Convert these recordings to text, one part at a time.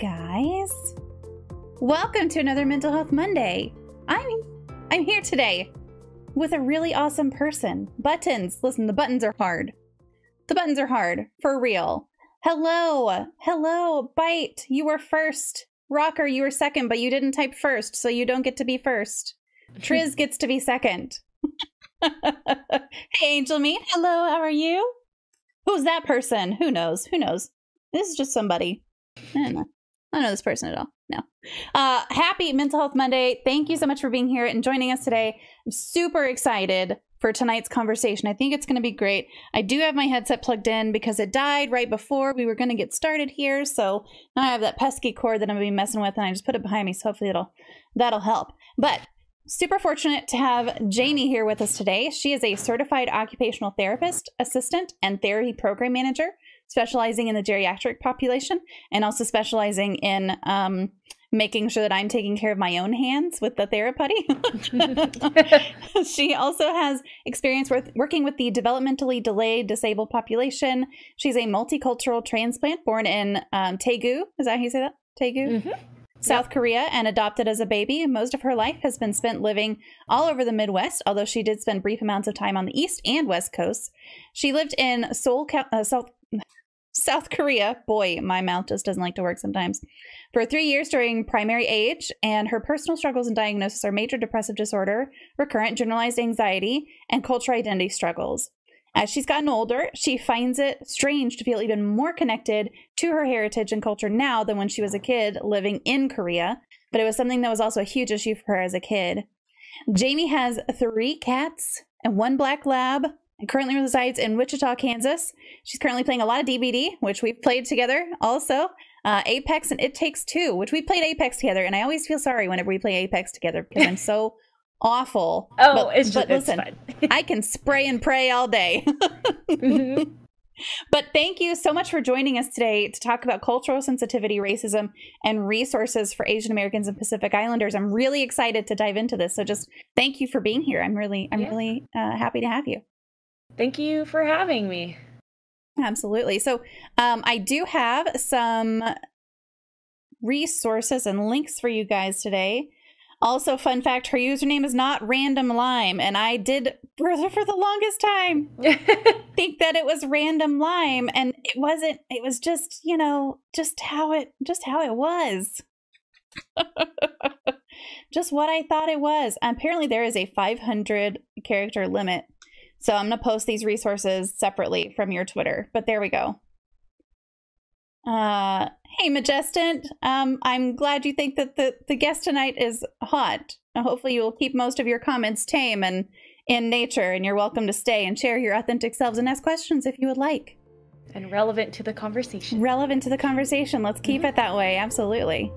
guys. Welcome to another Mental Health Monday. I'm I'm here today with a really awesome person. Buttons. Listen, the buttons are hard. The buttons are hard for real. Hello. Hello, Bite. You were first. Rocker, you were second, but you didn't type first, so you don't get to be first. Triz gets to be second. hey, Angel Me. Hello, how are you? Who's that person? Who knows? Who knows? This is just somebody. I don't know. I don't know this person at all. No. Uh, happy Mental Health Monday. Thank you so much for being here and joining us today. I'm super excited for tonight's conversation. I think it's going to be great. I do have my headset plugged in because it died right before we were going to get started here. So now I have that pesky cord that I'm going to be messing with and I just put it behind me. So hopefully it'll, that'll help. But super fortunate to have Jamie here with us today. She is a certified occupational therapist, assistant, and therapy program manager specializing in the geriatric population and also specializing in um, making sure that I'm taking care of my own hands with the therapy. she also has experience with working with the developmentally delayed disabled population. She's a multicultural transplant born in um, Daegu. Is that how you say that? Daegu? Mm-hmm. South yep. Korea and adopted as a baby. Most of her life has been spent living all over the Midwest, although she did spend brief amounts of time on the East and West Coasts. She lived in Seoul, uh, South, South Korea, boy, my mouth just doesn't like to work sometimes, for three years during primary age, and her personal struggles and diagnosis are major depressive disorder, recurrent generalized anxiety, and cultural identity struggles. As she's gotten older, she finds it strange to feel even more connected to her heritage and culture now than when she was a kid living in Korea, but it was something that was also a huge issue for her as a kid. Jamie has three cats and one black lab, and currently resides in Wichita, Kansas. She's currently playing a lot of DBD, which we've played together also. Uh, Apex and It Takes Two, which we played Apex together, and I always feel sorry whenever we play Apex together because I'm so awful. Oh, but, it's just but listen, I can spray and pray all day. mm-hmm. But thank you so much for joining us today to talk about cultural sensitivity, racism, and resources for Asian Americans and Pacific Islanders. I'm really excited to dive into this. So just thank you for being here. I'm really, I'm yeah. really uh, happy to have you. Thank you for having me. Absolutely. So, um, I do have some resources and links for you guys today. Also, fun fact: her username is not Random Lime, and I did for, for the longest time think that it was Random Lime, and it wasn't. It was just you know just how it just how it was. just what I thought it was. Apparently, there is a 500 character limit so I'm going to post these resources separately from your Twitter, but there we go. Uh, hey, Majestant. Um, I'm glad you think that the, the guest tonight is hot. Hopefully, you will keep most of your comments tame and in nature, and you're welcome to stay and share your authentic selves and ask questions if you would like. And relevant to the conversation. Relevant to the conversation. Let's keep mm-hmm. it that way. Absolutely.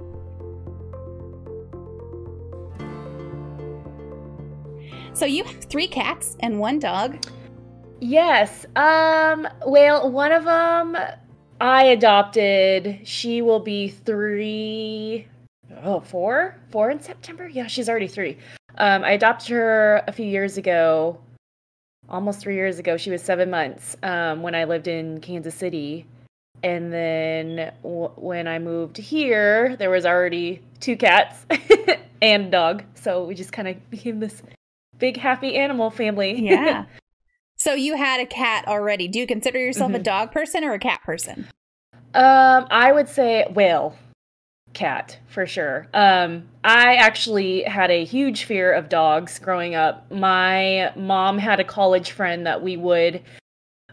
So you have three cats and one dog. Yes. Um. Well, one of them I adopted. She will be three. Oh, four? Four in September? Yeah, she's already three. Um, I adopted her a few years ago, almost three years ago. She was seven months um, when I lived in Kansas City. And then w- when I moved here, there was already two cats and dog. So we just kind of became this big happy animal family. Yeah. so you had a cat already. Do you consider yourself mm-hmm. a dog person or a cat person? Um, I would say well, cat for sure. Um, I actually had a huge fear of dogs growing up. My mom had a college friend that we would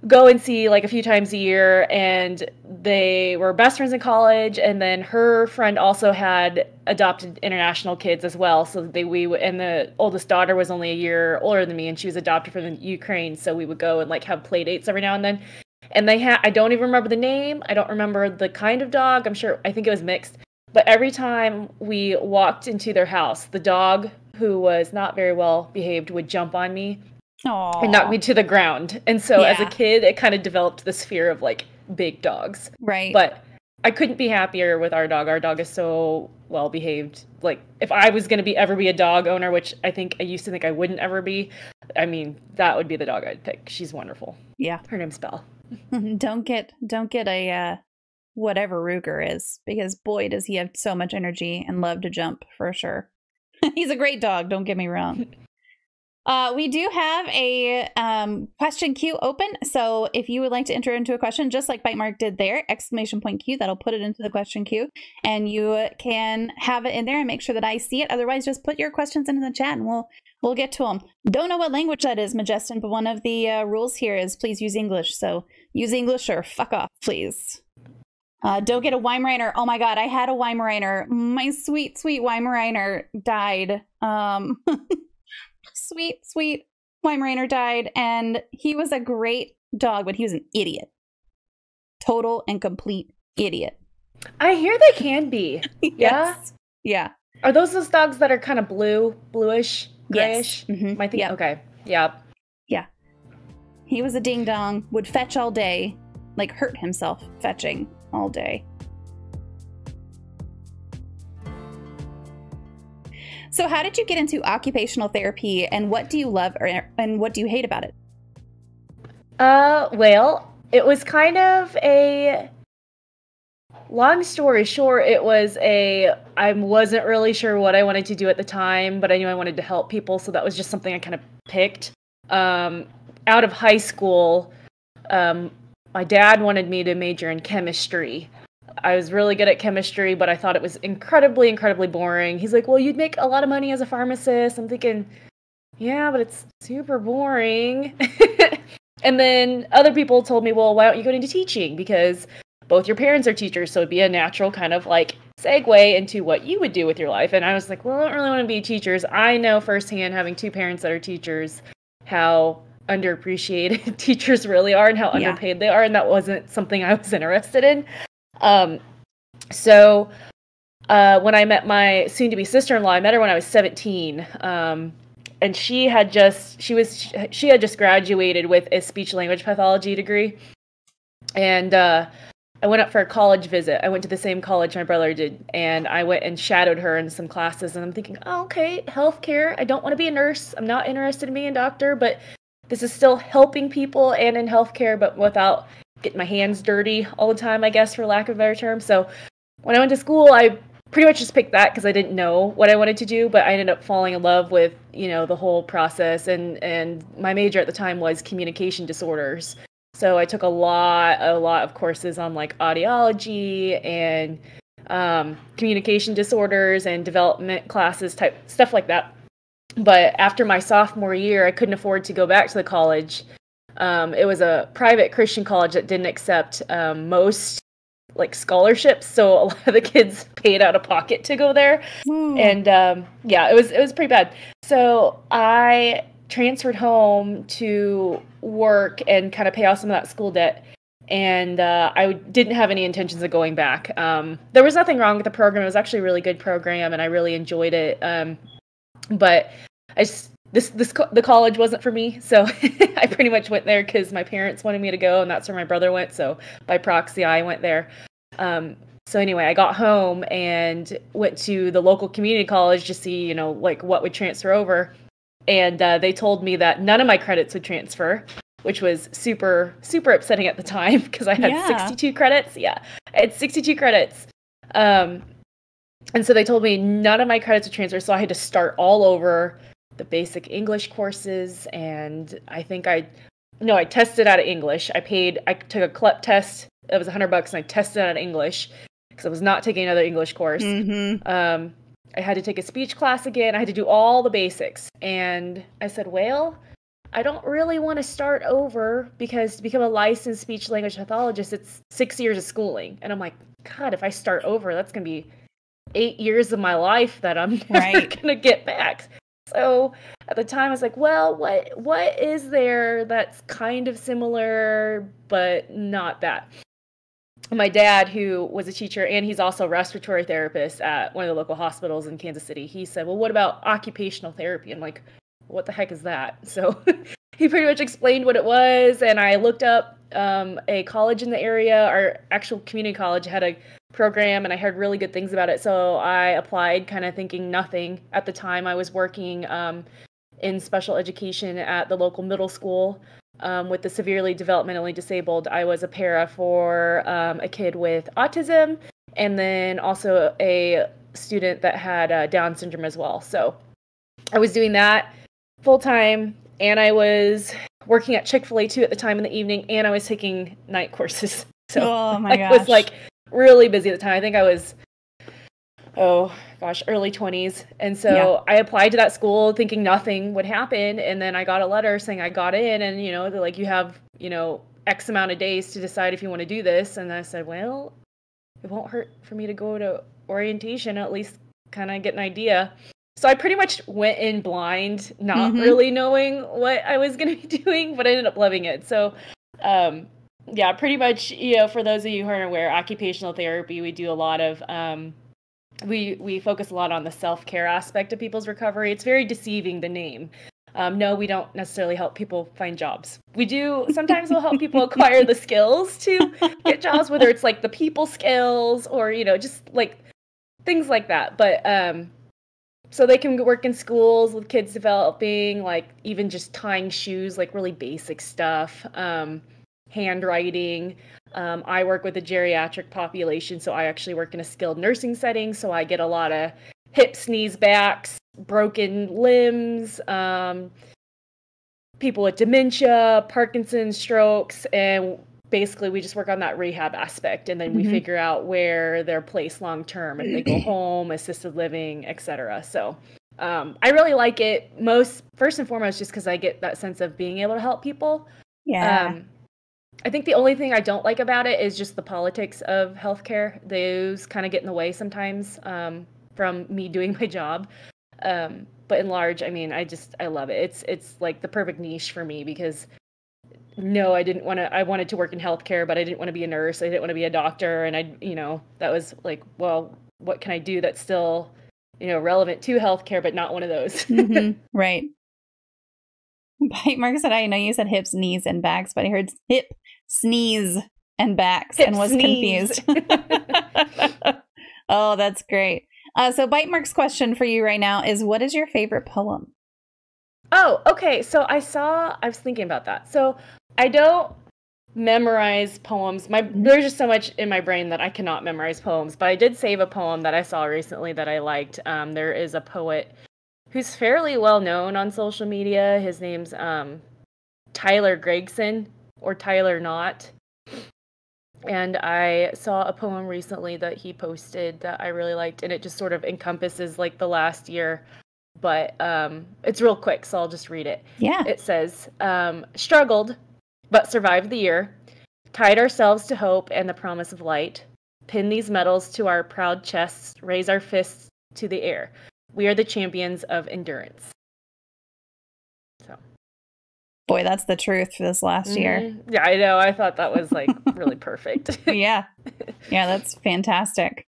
go and see like a few times a year and they were best friends in college and then her friend also had adopted international kids as well so they we and the oldest daughter was only a year older than me and she was adopted from the Ukraine so we would go and like have play dates every now and then. And they had I don't even remember the name I don't remember the kind of dog I'm sure I think it was mixed but every time we walked into their house the dog who was not very well behaved would jump on me Aww. and knocked me to the ground. And so yeah. as a kid, it kind of developed this fear of like big dogs. Right. But I couldn't be happier with our dog. Our dog is so well behaved. Like if I was gonna be ever be a dog owner, which I think I used to think I wouldn't ever be, I mean that would be the dog I'd pick. She's wonderful. Yeah. Her name's Belle. don't get don't get a uh, whatever Ruger is because boy, does he have so much energy and love to jump for sure. He's a great dog, don't get me wrong. Uh, we do have a um, question queue open. So if you would like to enter into a question, just like Bite Mark did there, exclamation point queue, that'll put it into the question queue. And you can have it in there and make sure that I see it. Otherwise, just put your questions into the chat and we'll we'll get to them. Don't know what language that is, Majestin, but one of the uh, rules here is please use English. So use English or fuck off, please. Uh, don't get a Weimaraner. Oh my god, I had a Weimaraner. My sweet, sweet Weimaraner died. Um, sweet, sweet Weimaraner died, and he was a great dog, but he was an idiot. Total and complete idiot. I hear they can be. yes. Yeah. Yeah. Are those those dogs that are kind of blue, bluish, grayish? Yes. Mm-hmm. My thing. Yep. Okay. Yeah. Yeah. He was a ding dong, would fetch all day, like hurt himself fetching all day. So, how did you get into occupational therapy and what do you love or, and what do you hate about it? Uh, well, it was kind of a long story short, it was a I wasn't really sure what I wanted to do at the time, but I knew I wanted to help people, so that was just something I kind of picked. Um, out of high school, um, my dad wanted me to major in chemistry. I was really good at chemistry, but I thought it was incredibly, incredibly boring. He's like, Well, you'd make a lot of money as a pharmacist. I'm thinking, Yeah, but it's super boring. and then other people told me, Well, why don't you go into teaching? Because both your parents are teachers, so it'd be a natural kind of like segue into what you would do with your life. And I was like, Well, I don't really want to be teachers. I know firsthand, having two parents that are teachers, how underappreciated teachers really are and how Yeah. underpaid they are and that wasn't something i was interested in um, so uh, when i met my soon to be sister-in-law i met her when i was 17 um, and she had just she was she had just graduated with a speech language pathology degree. And uh, i went up for a college visit. I went to the same college my brother did and i went and shadowed her in some classes and i'm thinking oh, okay healthcare. I don't want to be a nurse. I'm not interested in being a doctor but this is still helping people and in healthcare, but without getting my hands dirty all the time, I guess, for lack of a better term. So when I went to school, I pretty much just picked that because I didn't know what I wanted to do, but I ended up falling in love with, you know, the whole process. And, and my major at the time was communication disorders. So I took a lot, a lot of courses on like audiology and um, communication disorders and development classes type stuff like that but after my sophomore year, I couldn't afford to go back to the college. Um, it was a private Christian college that didn't accept um, most like scholarships, so a lot of the kids paid out of pocket to go there, Hmm. and um, yeah, it was it was pretty bad. So I transferred home to work and kind of pay off some of that school debt. And uh, I didn't have any intentions of going back. Um, there was nothing wrong with the program. It was actually a really good program, and I really enjoyed it. Um, but I just this this the college wasn't for me, so I pretty much went there because my parents wanted me to go, and that's where my brother went. So by proxy, I went there. Um, so anyway, I got home and went to the local community college to see, you know, like what would transfer over, and uh, they told me that none of my credits would transfer, which was super super upsetting at the time because I had Yeah. 62 credits. Yeah, I had 62 credits. Um, and so they told me none of my credits would transfer, so I had to start all over the basic English courses. And I think I, no, I tested out of English. I paid, I took a CLEP test. It was 100 bucks, and I tested out of English because I was not taking another English course. Mhm. Um, I had to take a speech class again. I had to do all the basics. And I said, well, I don't really want to start over because to become a licensed speech language pathologist, it's six years of schooling. And I'm like, God, if I start over, that's going to be eight years of my life that I'm never Right. going to get back. So at the time, I was like, well, what what is there that's kind of similar, but not that? my dad who was a teacher and he's also a respiratory therapist at one of the local hospitals in kansas city he said well what about occupational therapy? I'm like what the heck is that? So he pretty much explained what it was and i looked up um, a college in the area. Our actual community college had a program and i heard really good things about it so i applied kind of thinking nothing at the time i was working um, in special education at the local middle school um, with the severely developmentally disabled, I was a para for um, a kid with autism and then also a student that had uh, Down syndrome as well. So I was doing that full time, and I was working at Chick Fil A too at the time in the evening, and I was taking night courses. So oh my I gosh. was like really busy at the time. I think I was oh gosh, early 20s. And so yeah. I applied to that school thinking nothing would happen. And then I got a letter saying I got in, and you know, they're like, you have, you know, X amount of days to decide if you want to do this. And I said, well, it won't hurt for me to go to orientation, at least kind of get an idea. So I pretty much went in blind, not mm-hmm. really knowing what I was going to be doing, but I ended up loving it. So, um, yeah, pretty much, you know, for those of you who aren't aware, occupational therapy, we do a lot of um, we we focus a lot on the self-care aspect of people's recovery. It's very deceiving the name. Um, no we don't necessarily help people find jobs. We do sometimes we'll help people acquire the skills to get jobs whether it's like the people skills or you know just like things like that. But um so they can work in schools with kids developing like even just tying shoes like really basic stuff. Um handwriting um, I work with a geriatric population, so I actually work in a skilled nursing setting. So I get a lot of hips, knees, backs, broken limbs, um, people with dementia, Parkinson's, strokes, and basically we just work on that rehab aspect and then we mm-hmm. figure out where they're placed long term if they go home assisted living etc so um, i really like it most first and foremost just because i get that sense of being able to help people yeah um, I think the only thing I don't like about it is just the politics of healthcare. Those kind of get in the way sometimes um, from me doing my job. Um, but in large, I mean, I just I love it. It's it's like the perfect niche for me because no, I didn't want to. I wanted to work in healthcare, but I didn't want to be a nurse. I didn't want to be a doctor, and I, you know, that was like, well, what can I do that's still, you know, relevant to healthcare, but not one of those. mm-hmm. Right. Bite Mark said, I know you said hips, knees, and backs, but I heard hip, sneeze, and backs hip and was sneeze. confused. oh, that's great. Uh, so, Bite Mark's question for you right now is What is your favorite poem? Oh, okay. So, I saw, I was thinking about that. So, I don't memorize poems. My there's just so much in my brain that I cannot memorize poems. But I did save a poem that I saw recently that I liked. Um, there is a poet who's fairly well known on social media. His name's um, Tyler Gregson or Tyler Knott. And I saw a poem recently that he posted that I really liked, and it just sort of encompasses like the last year, but um, it's real quick, so I'll just read it. Yeah. It says, um, Struggled, but survived the year, tied ourselves to hope and the promise of light, pin these medals to our proud chests, raise our fists to the air. We are the champions of endurance. Boy, that's the truth for this last mm-hmm. year. Yeah, I know. I thought that was like really perfect. yeah. Yeah, that's fantastic.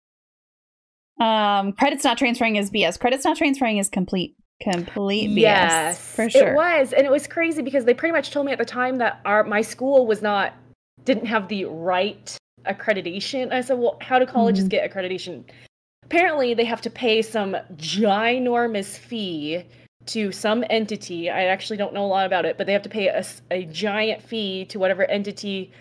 Um, credits not transferring is BS. Credits not transferring is complete complete BS. Yes, for sure. It was, and it was crazy because they pretty much told me at the time that our my school was not didn't have the right accreditation. I said, "Well, how do colleges mm-hmm. get accreditation?" apparently they have to pay some ginormous fee to some entity. I actually don't know a lot about it, but they have to pay a, a giant fee to whatever entity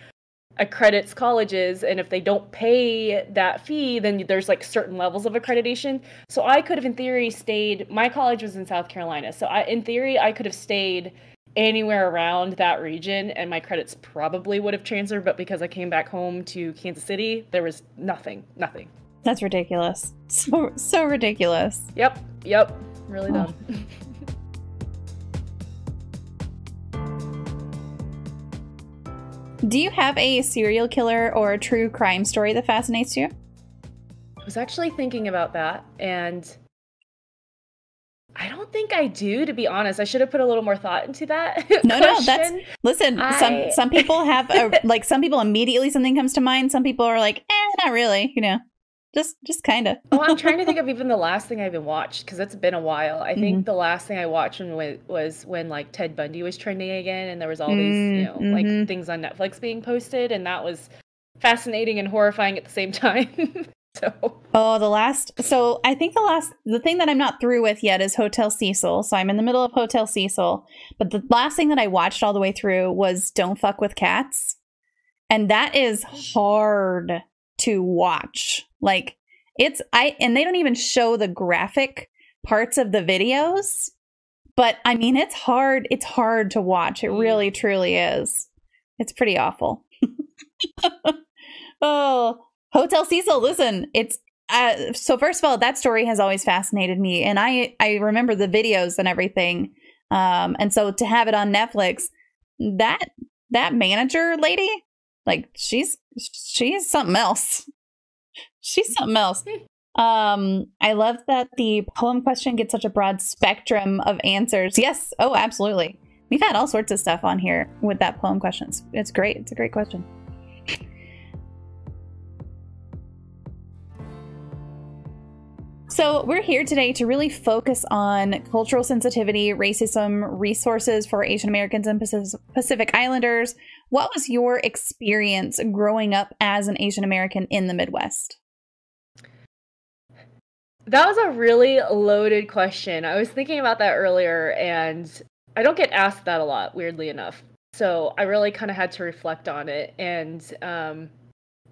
accredits colleges and if they don't pay that fee then there's like certain levels of accreditation so i could have in theory stayed my college was in south carolina so I, in theory i could have stayed anywhere around that region and my credits probably would have transferred but because i came back home to kansas city there was nothing nothing that's ridiculous. So so ridiculous. Yep. Yep. Really dumb. Oh. Do you have a serial killer or a true crime story that fascinates you? I was actually thinking about that and I don't think I do, to be honest. I should have put a little more thought into that. no, no, that's listen. I... Some some people have a, like some people immediately something comes to mind. Some people are like, eh, not really. You know. Just, just kind of. well, I'm trying to think of even the last thing I've even watched because it's been a while. I think mm-hmm. the last thing I watched when, was when like Ted Bundy was trending again, and there was all these, you know, mm-hmm. like things on Netflix being posted, and that was fascinating and horrifying at the same time. So Oh, the last so I think the last the thing that I'm not through with yet is Hotel Cecil. So I'm in the middle of Hotel Cecil. But the last thing that I watched all the way through was Don't Fuck with Cats. And that is hard to watch. Like it's I and they don't even show the graphic parts of the videos. But I mean it's hard it's hard to watch. It really truly is. It's pretty awful. oh, Hotel Cecil, listen, it's uh, so first of all, that story has always fascinated me, and I I remember the videos and everything, um, and so to have it on Netflix, that that manager lady, like she's she's something else. She's something else. Um, I love that the poem question gets such a broad spectrum of answers. Yes, oh, absolutely. We've had all sorts of stuff on here with that poem questions. It's great. It's a great question. So, we're here today to really focus on cultural sensitivity, racism, resources for Asian Americans and Pacific Islanders. What was your experience growing up as an Asian American in the Midwest? That was a really loaded question. I was thinking about that earlier, and I don't get asked that a lot, weirdly enough. So I really kind of had to reflect on it, and um,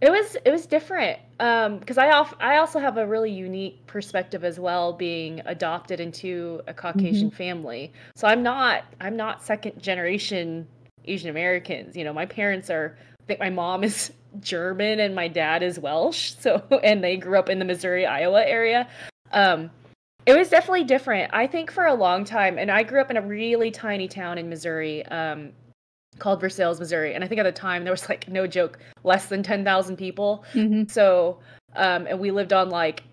it was it was different because um, I off, I also have a really unique perspective as well, being adopted into a Caucasian mm-hmm. family. So I'm not I'm not second generation Asian Americans. You know, my parents are. I think my mom is German and my dad is Welsh. So and they grew up in the Missouri Iowa area. Um, it was definitely different. I think for a long time, and I grew up in a really tiny town in Missouri. Um, called Versailles, Missouri. And I think at the time there was like no joke, less than 10,000 people. Mm-hmm. So, um, and we lived on like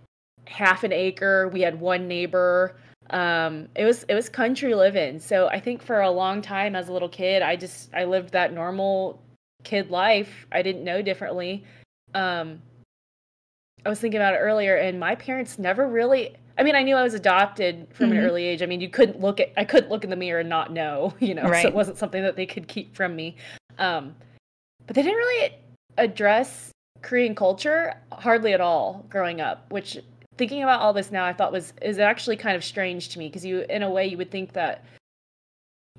half an acre. We had one neighbor. Um, it was, it was country living. So I think for a long time as a little kid, I just, I lived that normal kid life. I didn't know differently. Um, I was thinking about it earlier and my parents never really I mean, I knew I was adopted from mm-hmm. an early age. I mean, you couldn't look at I couldn't look in the mirror and not know, you know. Right. So it wasn't something that they could keep from me. Um, but they didn't really address Korean culture hardly at all growing up, which thinking about all this now I thought was is actually kind of strange to me because you in a way you would think that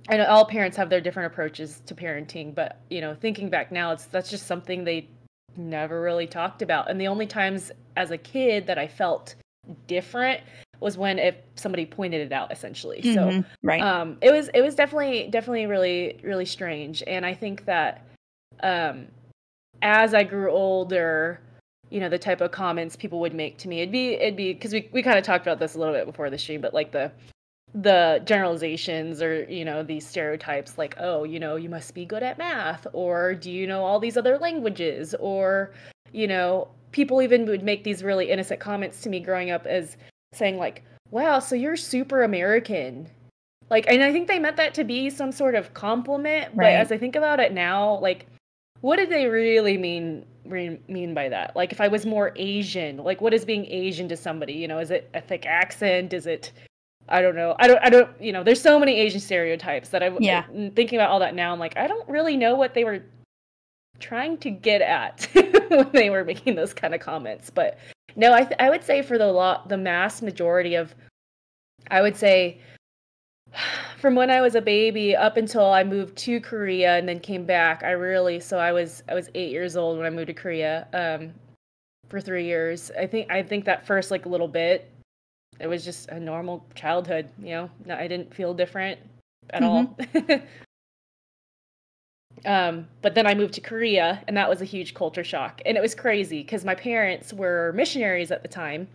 I know all parents have their different approaches to parenting, but you know, thinking back now, it's that's just something they never really talked about. And the only times as a kid that I felt different was when if somebody pointed it out essentially. Mm-hmm, so right. um it was it was definitely definitely really really strange. And i think that um as i grew older you know the type of comments people would make to me it'd be it'd be because we, we kind of talked about this a little bit before the stream but like the the generalizations or you know these stereotypes like oh you know you must be good at math or do you know all these other languages? or you know people even would make these really innocent comments to me growing up as saying like wow so you're super american. Like and i think they meant that to be some sort of compliment right. but as i think about it now like what did they really mean re- mean by that? Like if i was more asian like what is being asian to somebody? You know is it a thick accent? Is it I don't know. I don't. I don't. You know, there's so many Asian stereotypes that I. Yeah. Thinking about all that now, I'm like, I don't really know what they were trying to get at when they were making those kind of comments. But no, I th- I would say for the lot the mass majority of I would say from when I was a baby up until I moved to Korea and then came back, I really so I was I was 8 years old when I moved to Korea um for 3 years. I think I think that first like a little bit it was just a normal childhood, you know. I didn't feel different at mm-hmm. all. Um, but then I moved to Korea, and that was a huge culture shock. And it was crazy because my parents were missionaries at the time.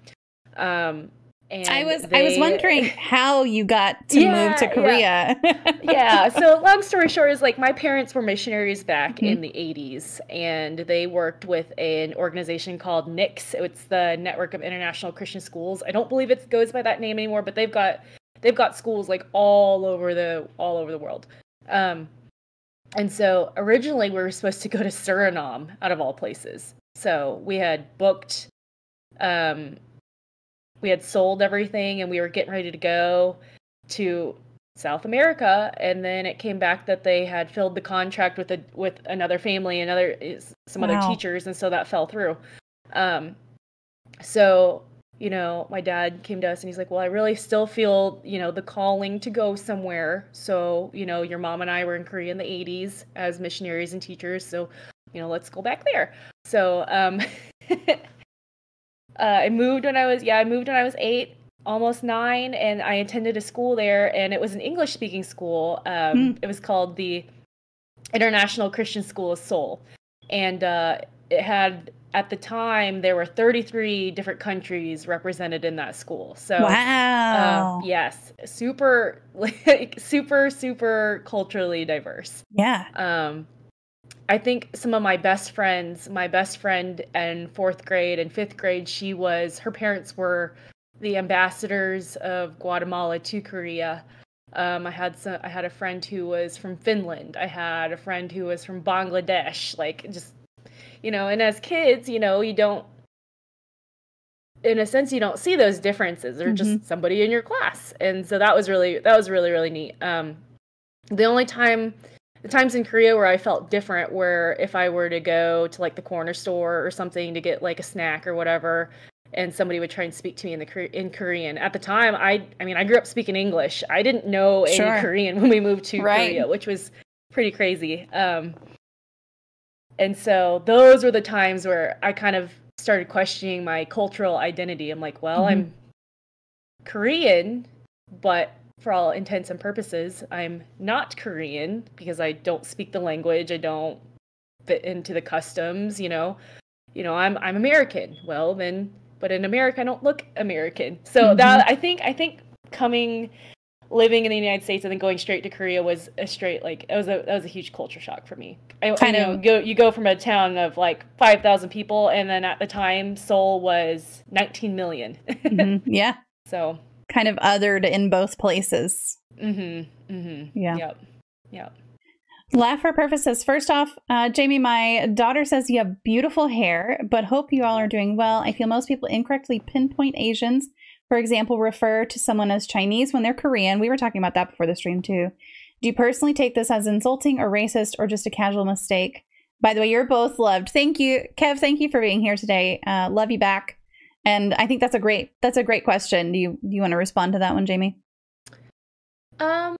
Um, and I was they... I was wondering how you got to yeah, move to Korea. Yeah. yeah. So long story short is like my parents were missionaries back mm-hmm. in the 80s and they worked with an organization called NICS. It's the Network of International Christian Schools. I don't believe it goes by that name anymore, but they've got they've got schools like all over the all over the world. Um, and so originally we were supposed to go to Suriname out of all places. So we had booked um we had sold everything and we were getting ready to go to South America and then it came back that they had filled the contract with a with another family another some wow. other teachers and so that fell through. Um so you know, my dad came to us and he's like, Well, I really still feel, you know, the calling to go somewhere. So, you know, your mom and I were in Korea in the 80s as missionaries and teachers. So, you know, let's go back there. So, um, uh, I moved when I was, yeah, I moved when I was eight, almost nine, and I attended a school there, and it was an English speaking school. Um, mm. It was called the International Christian School of Seoul. And uh, it had at the time there were 33 different countries represented in that school so wow um, yes super like super super culturally diverse yeah um i think some of my best friends my best friend in fourth grade and fifth grade she was her parents were the ambassadors of guatemala to korea um, I had some. I had a friend who was from Finland. I had a friend who was from Bangladesh. Like just you know and as kids you know you don't in a sense you don't see those differences they're mm-hmm. just somebody in your class and so that was really that was really really neat um the only time the times in korea where i felt different where if i were to go to like the corner store or something to get like a snack or whatever and somebody would try and speak to me in the in Korean. At the time, I I mean, I grew up speaking English. I didn't know any sure. Korean when we moved to right. Korea, which was pretty crazy. Um, and so those were the times where I kind of started questioning my cultural identity. I'm like, well, mm-hmm. I'm Korean, but for all intents and purposes, I'm not Korean because I don't speak the language. I don't fit into the customs, you know. You know, I'm I'm American. Well, then but in America I don't look American. So mm-hmm. that I think I think coming living in the United States and then going straight to Korea was a straight like it was a that was a huge culture shock for me. I, I know go you go from a town of like five thousand people and then at the time Seoul was nineteen million. mm-hmm. Yeah. So kind of othered in both places. Mm-hmm. Mm-hmm. Yeah. Yep. Yep. Laugh for purposes. First off, uh, Jamie, my daughter says you have beautiful hair, but hope you all are doing well. I feel most people incorrectly pinpoint Asians for example, refer to someone as Chinese when they're Korean. We were talking about that before the stream too. Do you personally take this as insulting or racist or just a casual mistake? By the way, you're both loved. Thank you, Kev. Thank you for being here today. Uh, love you back. And I think that's a great that's a great question. Do you do you want to respond to that one, Jamie? Um,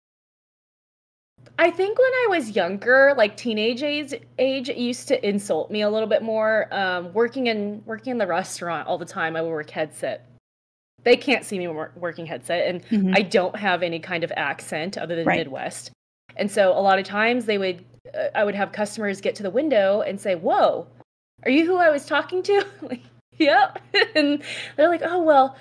I think when I was younger, like teenage age, age, it used to insult me a little bit more. Um, working in working in the restaurant all the time, I would work headset they can't see me working headset and mm-hmm. i don't have any kind of accent other than right. midwest and so a lot of times they would uh, i would have customers get to the window and say whoa are you who i was talking to like yep and they're like oh well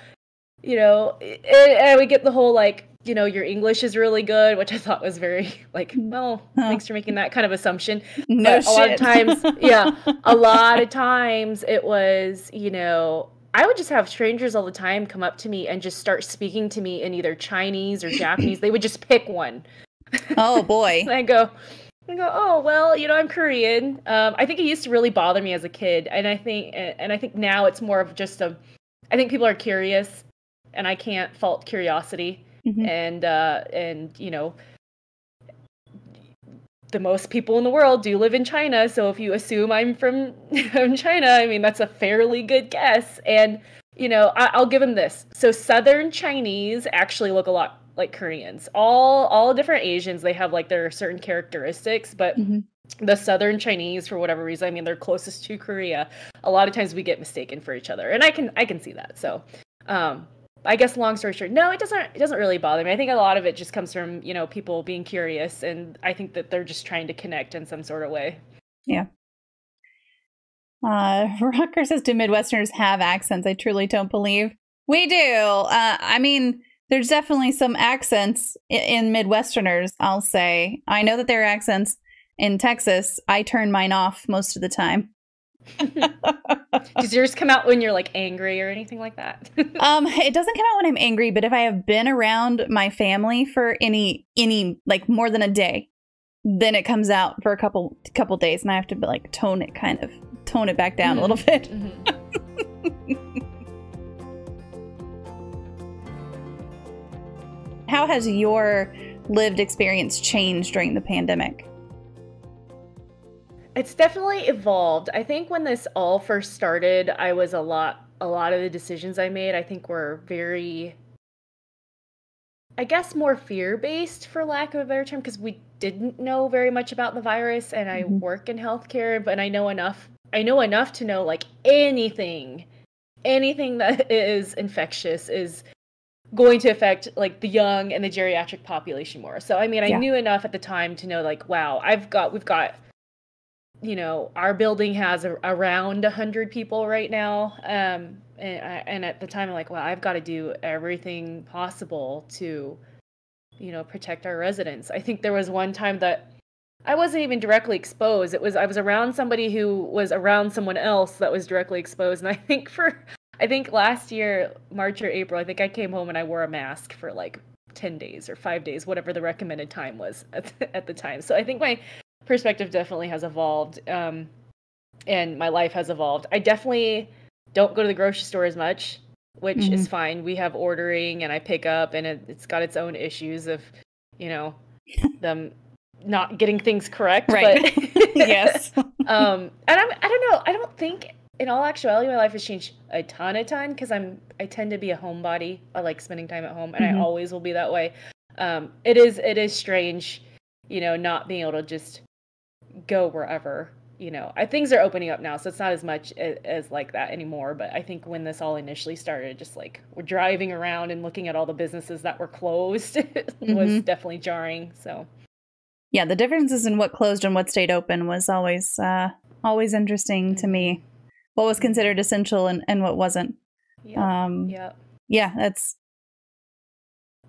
you know and, and we get the whole like you know your english is really good which i thought was very like mm-hmm. well huh. thanks for making that kind of assumption no but shit. a lot of times yeah a lot of times it was you know I would just have strangers all the time come up to me and just start speaking to me in either Chinese or Japanese. they would just pick one. Oh boy. I go, I go, oh well, you know, I'm Korean. Um, I think it used to really bother me as a kid, and I think, and I think now it's more of just a. I think people are curious, and I can't fault curiosity, mm-hmm. and uh, and you know, the most people in the world do live in China. So if you assume I'm from, from China, I mean, that's a fairly good guess. And, you know, I, will give them this. So Southern Chinese actually look a lot like Koreans. All, all different Asians, they have like their certain characteristics, but mm-hmm. the Southern Chinese, for whatever reason, I mean, they're closest to Korea. A lot of times we get mistaken for each other. And I can, I can see that. So, um, I guess long story short, no, it doesn't it doesn't really bother me. I think a lot of it just comes from, you know, people being curious and I think that they're just trying to connect in some sort of way. Yeah. Uh Rocker says do Midwesterners have accents? I truly don't believe. We do. Uh I mean, there's definitely some accents in Midwesterners, I'll say. I know that there are accents in Texas. I turn mine off most of the time. Does yours come out when you're like angry or anything like that? um, it doesn't come out when I'm angry, but if I have been around my family for any any like more than a day, then it comes out for a couple couple days, and I have to like tone it, kind of tone it back down mm-hmm. a little mm-hmm. bit. Mm-hmm. How has your lived experience changed during the pandemic? It's definitely evolved. I think when this all first started, I was a lot a lot of the decisions I made, I think were very, I guess, more fear based, for lack of a better term, because we didn't know very much about the virus, and I mm-hmm. work in healthcare, but I know enough. I know enough to know like anything, anything that is infectious is going to affect like the young and the geriatric population more. So I mean, I yeah. knew enough at the time to know like, wow, I've got we've got you know, our building has a, around 100 people right now. Um, and, I, and at the time, I'm like, well, I've got to do everything possible to, you know, protect our residents. I think there was one time that I wasn't even directly exposed. It was I was around somebody who was around someone else that was directly exposed. And I think for I think last year, March or April, I think I came home and I wore a mask for like 10 days or 5 days, whatever the recommended time was at the, at the time. So I think my perspective definitely has evolved um, and my life has evolved. I definitely don't go to the grocery store as much, which mm-hmm. is fine. We have ordering and I pick up and it, it's got its own issues of, you know, them not getting things correct. Right. But yes. um, and I'm, I don't know. I don't think in all actuality, my life has changed a ton, a ton because I'm I tend to be a homebody. I like spending time at home, and mm-hmm. I always will be that way. Um, it is it is strange, you know, not being able to just go wherever. You know, I, things are opening up now, so it's not as much as, as like that anymore. But I think when this all initially started, just like we're driving around and looking at all the businesses that were closed mm-hmm. was definitely jarring. So, yeah, the differences in what closed and what stayed open was always uh, always interesting to me what was considered essential and, and what wasn't. Yeah. Um, yeah. Yeah, that's.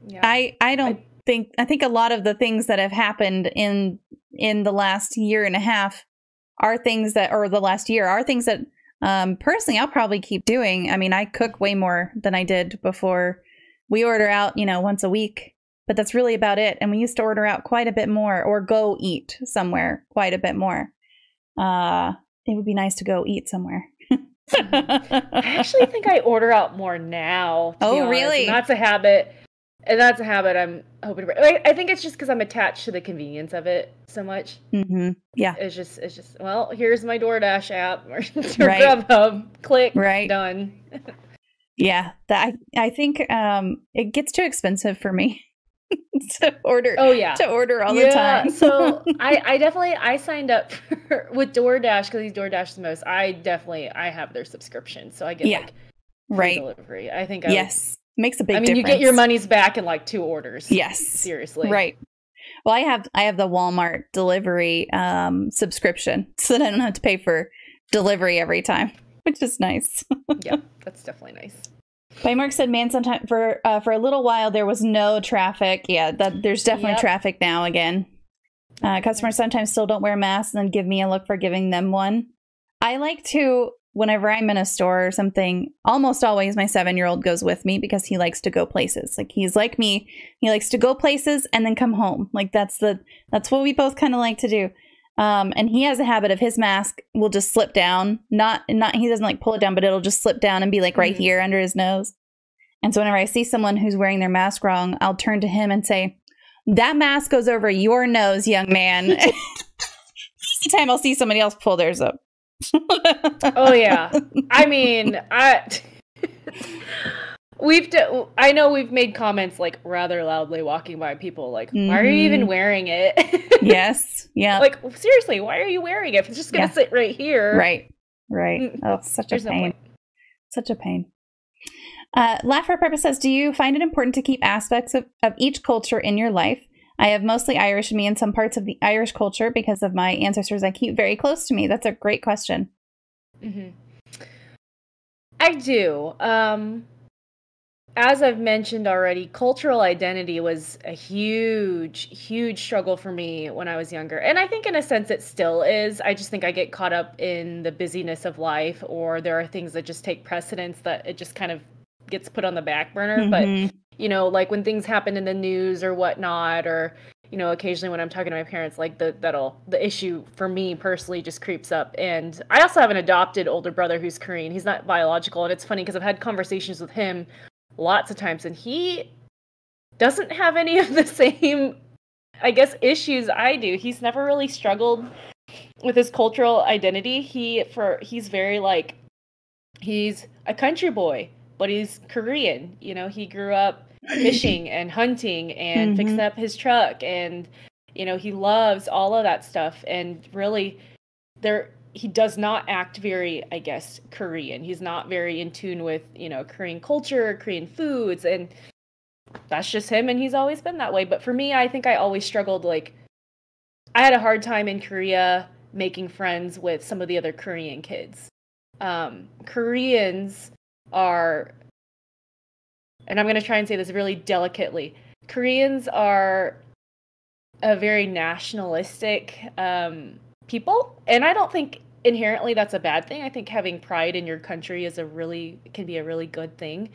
Yeah. I I don't I, think I think a lot of the things that have happened in in the last year and a half are things that or the last year are things that um personally I'll probably keep doing. I mean, I cook way more than I did before. We order out, you know, once a week, but that's really about it. And we used to order out quite a bit more or go eat somewhere quite a bit more. Uh it would be nice to go eat somewhere. I actually think I order out more now. Oh, really? And that's a habit. And that's a habit I'm hoping to break. I think it's just because I'm attached to the convenience of it so much. Mm-hmm. Yeah. It's just, it's just, well, here's my DoorDash app or, or right. Grubhub. Click. Right. Done. yeah. That I, I think um, it gets too expensive for me. to order. Oh yeah, to order all yeah, the time. so I, I definitely I signed up for, with DoorDash because he's DoorDash the most. I definitely I have their subscription, so I get yeah. like right delivery. I think I yes would, makes a big. I mean, difference. you get your money's back in like two orders. Yes, seriously. Right. Well, I have I have the Walmart delivery um, subscription, so that I don't have to pay for delivery every time, which is nice. yeah, that's definitely nice. Bite Mark said, "Man, sometimes for uh, for a little while there was no traffic. Yeah, that there's definitely yep. traffic now again. Uh, customers sometimes still don't wear masks and then give me a look for giving them one. I like to whenever I'm in a store or something. Almost always, my seven year old goes with me because he likes to go places. Like he's like me. He likes to go places and then come home. Like that's the that's what we both kind of like to do. Um, and he has a habit of his mask will just slip down. Not not he doesn't like pull it down, but it'll just slip down and be like right mm-hmm. here under his nose. And so whenever I see someone who's wearing their mask wrong, I'll turn to him and say, "That mask goes over your nose, young man." the time I'll see somebody else pull theirs up. oh yeah, I mean, I we've I know we've made comments like rather loudly walking by people like mm-hmm. why are you even mm-hmm. wearing it yes yeah like seriously why are you wearing it If it's just gonna yeah. sit right here right right mm. oh such There's a pain no such a pain uh, Laugh for Purpose says, Do you find it important to keep aspects of, of each culture in your life? I have mostly Irish in me and some parts of the Irish culture because of my ancestors I keep very close to me. That's a great question. Mm-hmm. I do. Um, as I've mentioned already, cultural identity was a huge, huge struggle for me when I was younger. And I think, in a sense, it still is. I just think I get caught up in the busyness of life, or there are things that just take precedence that it just kind of gets put on the back burner. Mm-hmm. But, you know, like when things happen in the news or whatnot, or, you know, occasionally when I'm talking to my parents, like the, that'll, the issue for me personally just creeps up. And I also have an adopted older brother who's Korean. He's not biological. And it's funny because I've had conversations with him lots of times and he doesn't have any of the same i guess issues i do he's never really struggled with his cultural identity he for he's very like he's a country boy, but he's Korean. You know, he grew up fishing and hunting and mm-hmm. fixing up his truck and you know, he loves all of that stuff and really there he does not act very, I guess, Korean. He's not very in tune with, you know, Korean culture, Korean foods and that's just him and he's always been that way. But for me, I think I always struggled like I had a hard time in Korea making friends with some of the other Korean kids. Um, Koreans are, and I'm going to try and say this really delicately Koreans are a very nationalistic um, people. And I don't think inherently that's a bad thing. I think having pride in your country is a really, can be a really good thing.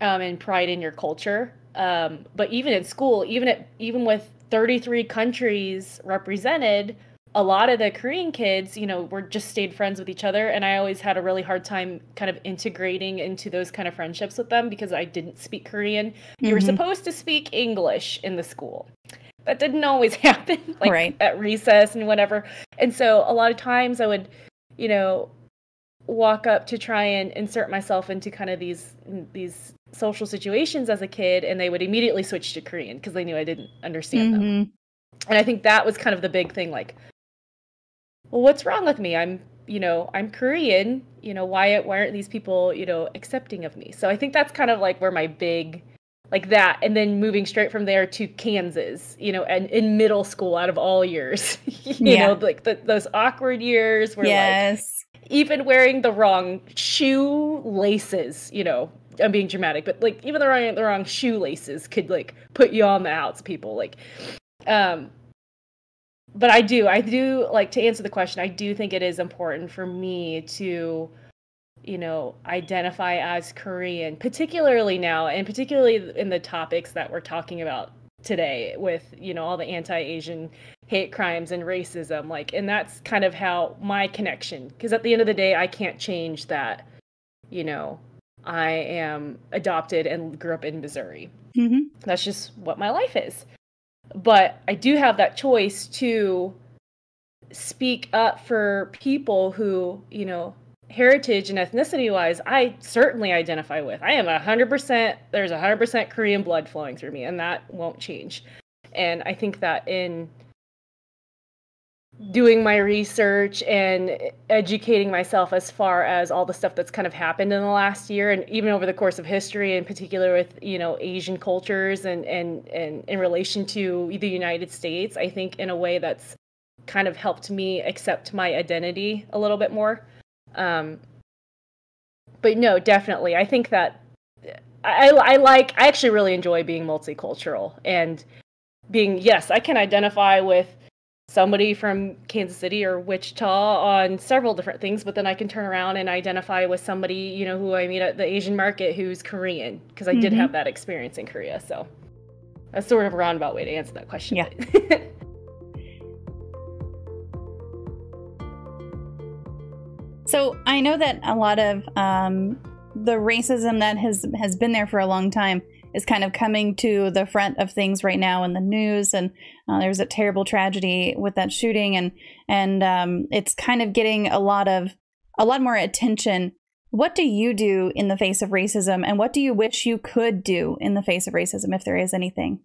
Um, and pride in your culture. Um, but even in school, even at, even with 33 countries represented, a lot of the Korean kids, you know, were just stayed friends with each other. And I always had a really hard time kind of integrating into those kind of friendships with them because I didn't speak Korean. Mm-hmm. You were mm-hmm. supposed to speak English in the school. That didn't always happen, like right. at recess and whatever. And so a lot of times I would, you know, walk up to try and insert myself into kind of these these social situations as a kid and they would immediately switch to Korean because they knew I didn't understand mm-hmm. them. And I think that was kind of the big thing like well, what's wrong with me? I'm, you know, I'm Korean. You know, why why aren't these people, you know, accepting of me? So I think that's kind of like where my big like that and then moving straight from there to Kansas, you know, and in middle school out of all years. you yeah. know, like the, those awkward years where yes. like even wearing the wrong shoe laces, you know, I'm being dramatic, but like even the wrong the wrong shoelaces could like put you on the outs, people. Like um but I do, I do like to answer the question. I do think it is important for me to, you know, identify as Korean, particularly now, and particularly in the topics that we're talking about today with you know all the anti-asian hate crimes and racism like and that's kind of how my connection because at the end of the day i can't change that you know. I am adopted and grew up in missouri. Mm-hmm. that's just what my life is. But I do have that choice to speak up for people who, you know, heritage and ethnicity wise, I certainly identify with. I am 100%, there's 100% Korean blood flowing through me, and that won't change. And I think that in doing my research and educating myself as far as all the stuff that's kind of happened in the last year and even over the course of history in particular with you know asian cultures and and and in relation to the united states i think in a way that's kind of helped me accept my identity a little bit more um but no definitely i think that I, I like i actually really enjoy being multicultural and being yes i can identify with somebody from Kansas City or Wichita on several different things, but then I can turn around and identify with somebody, you know, who I meet at the Asian market who's Korean, because I mm-hmm. did have that experience in Korea. So that's sort of a roundabout way to answer that question. Yeah. so I know that a lot of um, the racism that has has been there for a long time is kind of coming to the front of things right now in the news. And uh, there's a terrible tragedy with that shooting, and and um, it's kind of getting a lot of a lot more attention. What do you do in the face of racism, and what do you wish you could do in the face of racism, if there is anything?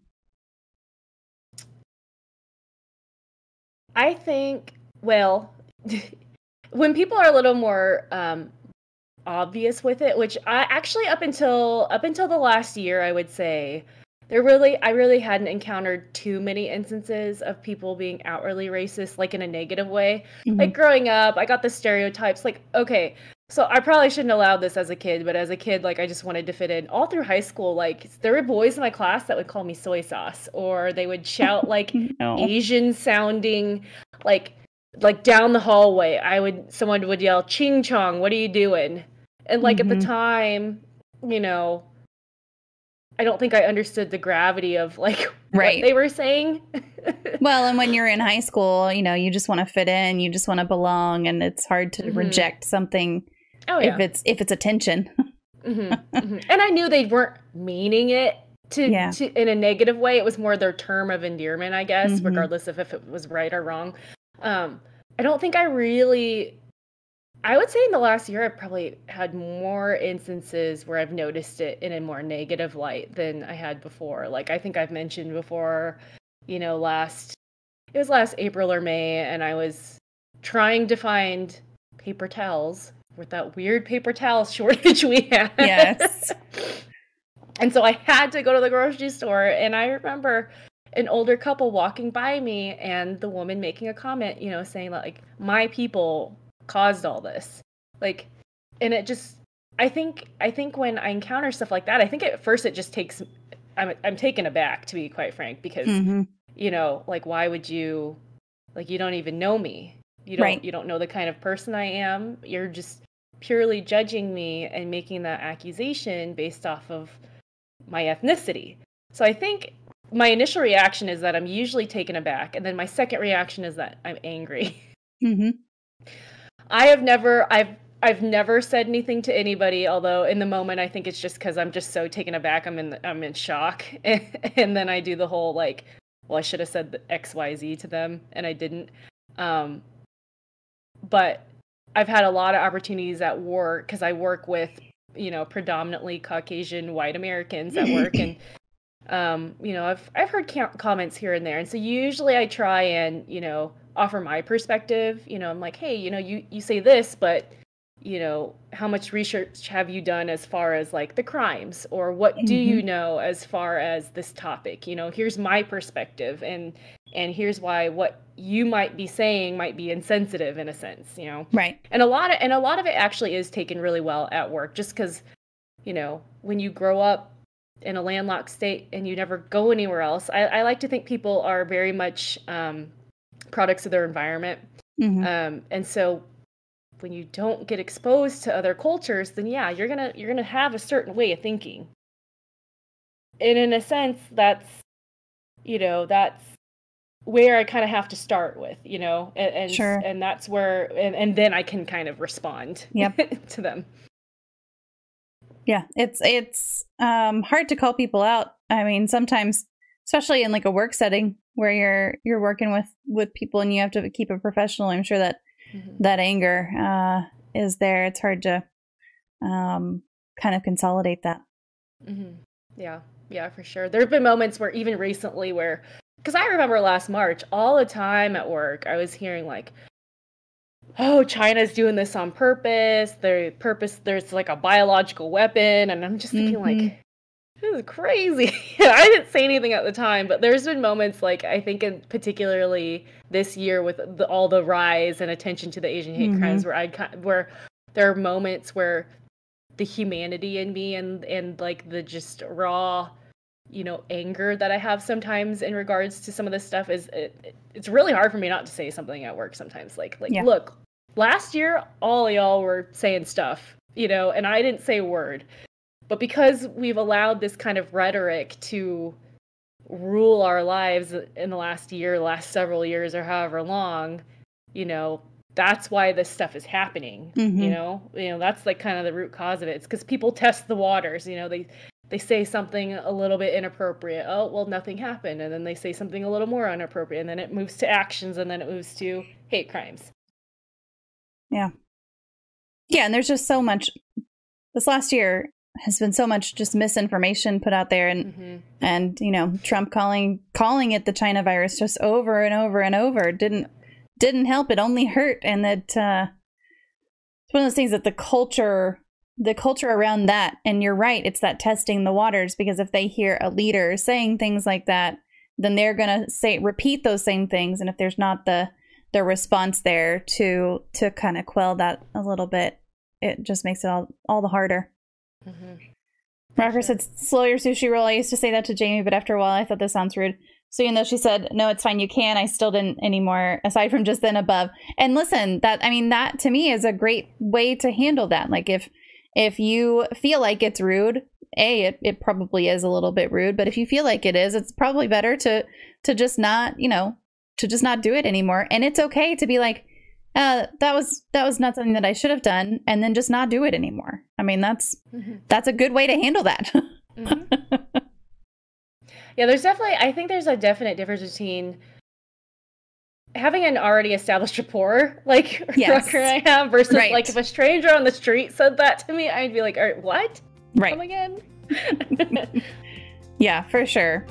I think, well, when people are a little more um, obvious with it which i actually up until up until the last year i would say there really i really hadn't encountered too many instances of people being outwardly racist like in a negative way mm-hmm. like growing up i got the stereotypes like okay so i probably shouldn't allow this as a kid but as a kid like i just wanted to fit in all through high school like there were boys in my class that would call me soy sauce or they would shout like no. asian sounding like like down the hallway i would someone would yell ching chong what are you doing and like mm-hmm. at the mm-hmm. time, you know, I don't think I understood the gravity of like right. what they were saying. well, and when you're in high school, you know, you just want to fit in, you just want to belong, and it's hard to mm-hmm. reject something oh, yeah. if it's if it's attention. mm-hmm. Mm-hmm. And I knew they weren't meaning it to, yeah. to, in a negative way. It was more their term of endearment, I guess, mm-hmm. regardless of if it was right or wrong. Um, I don't think I really I would say in the last year, I've probably had more instances where I've noticed it in a more negative light than I had before. Like I think I've mentioned before, you know, last it was last April or May, and I was trying to find paper towels with that weird paper towel shortage we had. Yes. and so I had to go to the grocery store, and I remember an older couple walking by me and the woman making a comment, you know, saying like, "My people caused all this." Like, and it just, I think, I think when I encounter stuff like that, I think at first it just takes, I'm, I'm taken aback to be quite frank because, mm-hmm. you know, like why would you, like you don't even know me, you don't, right. you don't know the kind of person I am. You're just purely judging me and making that accusation based off of my ethnicity. So I think my initial reaction is that I'm usually taken aback, and then my second reaction is that I'm angry. Mm-hmm. I have never, I've, I've never said anything to anybody. Although in the moment, I think it's just because I'm just so taken aback. I'm in, I'm in shock, and, and then I do the whole like, well, I should have said X, Y, Z to them, and I didn't. Um, but I've had a lot of opportunities at work because I work with, you know, predominantly Caucasian white Americans at work, and um, you know, I've I've heard comments here and there, and so usually I try and you know offer my perspective. You know, I'm like, hey, you know, you you say this, but you know, how much research have you done as far as like the crimes, or what mm-hmm. do you mm-hmm. know as far as this topic? You know, here's my perspective, and and here's why what you might be saying might be insensitive in a sense. You know, right? And a lot of and a lot of it actually is taken really well at work, just because you know when you grow up in a landlocked state and you never go anywhere else. I, I like to think people are very much um, products of their environment. Mm-hmm. Um, and so when you don't get exposed to other cultures, then yeah, you're gonna you're gonna have a certain way of thinking. And in a sense, that's you know that's where I kind of have to start with, you know, and and, sure. and that's where and, and then I can kind of respond yep. to them. Yeah, it's it's um, hard to call people out. I mean, sometimes, especially in like a work setting where you're you're working with with people and you have to keep it professional. I'm sure that mm-hmm. that anger uh, is there. It's hard to um, kind of consolidate that. Mm-hmm. Yeah, yeah, for sure. There have been moments where even recently where because I remember last March, all the time at work, I was hearing like, oh, China's doing this on purpose. Their purpose, there's like a biological weapon. And I'm just thinking, mm-hmm. like, this is crazy. I didn't say anything at the time, but there's been moments like I think, in particularly this year with the, all the rise and attention to the Asian hate mm-hmm. crimes, where I where there are moments where the humanity in me and and like the just raw you know anger that i have sometimes in regards to some of this stuff is it, it's really hard for me not to say something at work sometimes like like yeah. look last year all y'all were saying stuff you know and i didn't say a word but because we've allowed this kind of rhetoric to rule our lives in the last year last several years or however long you know that's why this stuff is happening mm-hmm. you know you know that's like kind of the root cause of it it's because people test the waters you know they they say something a little bit inappropriate. Oh, well, nothing happened. And then they say something a little more inappropriate. And then it moves to actions and then it moves to hate crimes. Yeah. Yeah. And there's just so much. This last year has been so much just misinformation put out there and mm-hmm. and you know Trump calling calling it the China virus just over and over and over didn't didn't help it only hurt and that uh it's one of those things that the culture the culture around that and you're right it's that testing the waters because if they hear a leader saying things like that then they're going to say repeat those same things and if there's not the the response there to to kind of quell that a little bit. It just makes it all all the harder. Mm-hmm. Rocker said slow your sushi roll. I used to say that to jamie but after a while i thought this sounds rude. So even though she said no it's fine you can. I still didn't anymore aside from just then above. And listen that i mean that to me is a great way to handle that. Like if if you feel like it's rude, a it, it probably is a little bit rude, but if you feel like it is, it's probably better to to just not, you know, to just not do it anymore. And it's okay to be like, uh, that was that was not something that I should have done, and then just not do it anymore. I mean, that's mm-hmm. that's a good way to handle that. mm-hmm. Yeah, there's definitely. I think there's a definite difference between having an already established rapport, like yes. I have, versus right. like if a stranger on the street said that to me, I'd be like, "All right, what? Right? Come again?" yeah, for sure.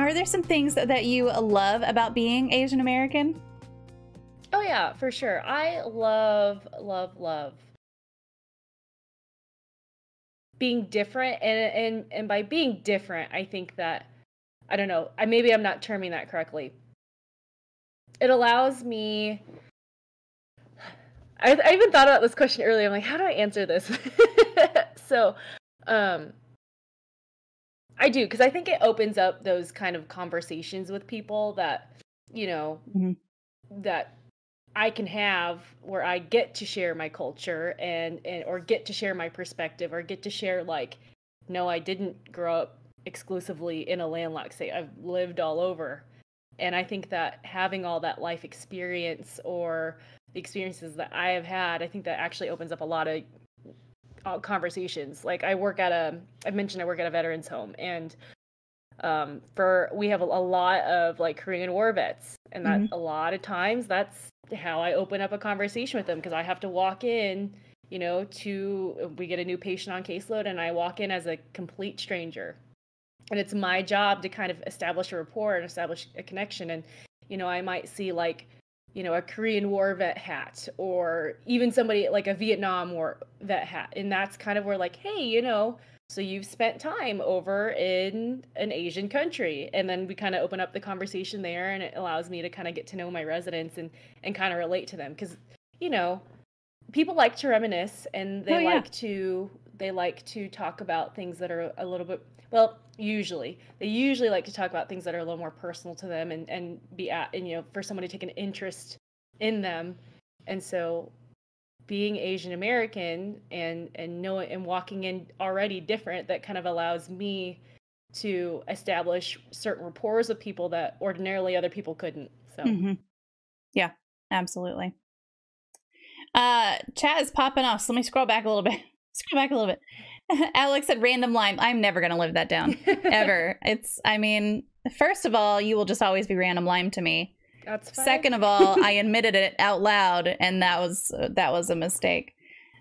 Are there some things that you love about being Asian American? Oh yeah, for sure. I love, love, love being different and and and by being different i think that i don't know i maybe i'm not terming that correctly it allows me I, I even thought about this question earlier i'm like how do i answer this so um i do because i think it opens up those kind of conversations with people that you know mm-hmm. that I can have where I get to share my culture and, and or get to share my perspective or get to share like no I didn't grow up exclusively in a landlocked state. I've lived all over. And I think that having all that life experience or the experiences that I have had, I think that actually opens up a lot of conversations. Like I work at a I mentioned I work at a veterans home and um, for we have a, a, lot of like Korean war vets, and that mm-hmm. a lot of times that's how I open up a conversation with them because I have to walk in, you know, to we get a new patient on caseload, and I walk in as a complete stranger, and it's my job to kind of establish a rapport and establish a connection, and you know, I might see like you know, a Korean War vet hat or even somebody like a Vietnam War vet hat. And that's kind of where, like, hey, you know, so you've spent time over in an Asian country. And then we kind of open up the conversation there and it allows me to kind of get to know my residents and, and kind of relate to them. Cause, you know, people like to reminisce and they oh, yeah. like to they like to talk about things that are a little bit well usually they usually like to talk about things that are a little more personal to them and and be at and you know for someone to take an interest in them and so being Asian American and and knowing and walking in already different that kind of allows me to establish certain rapport with people that ordinarily other people couldn't. So mm-hmm. yeah, absolutely. Uh chat is popping off. So let me scroll back a little bit. Scroll back a little bit. Alex said random lime. I'm never gonna live that down. ever. It's I mean, first of all, you will just always be random lime to me. That's fine. Second of all, I admitted it out loud, and that was that was a mistake.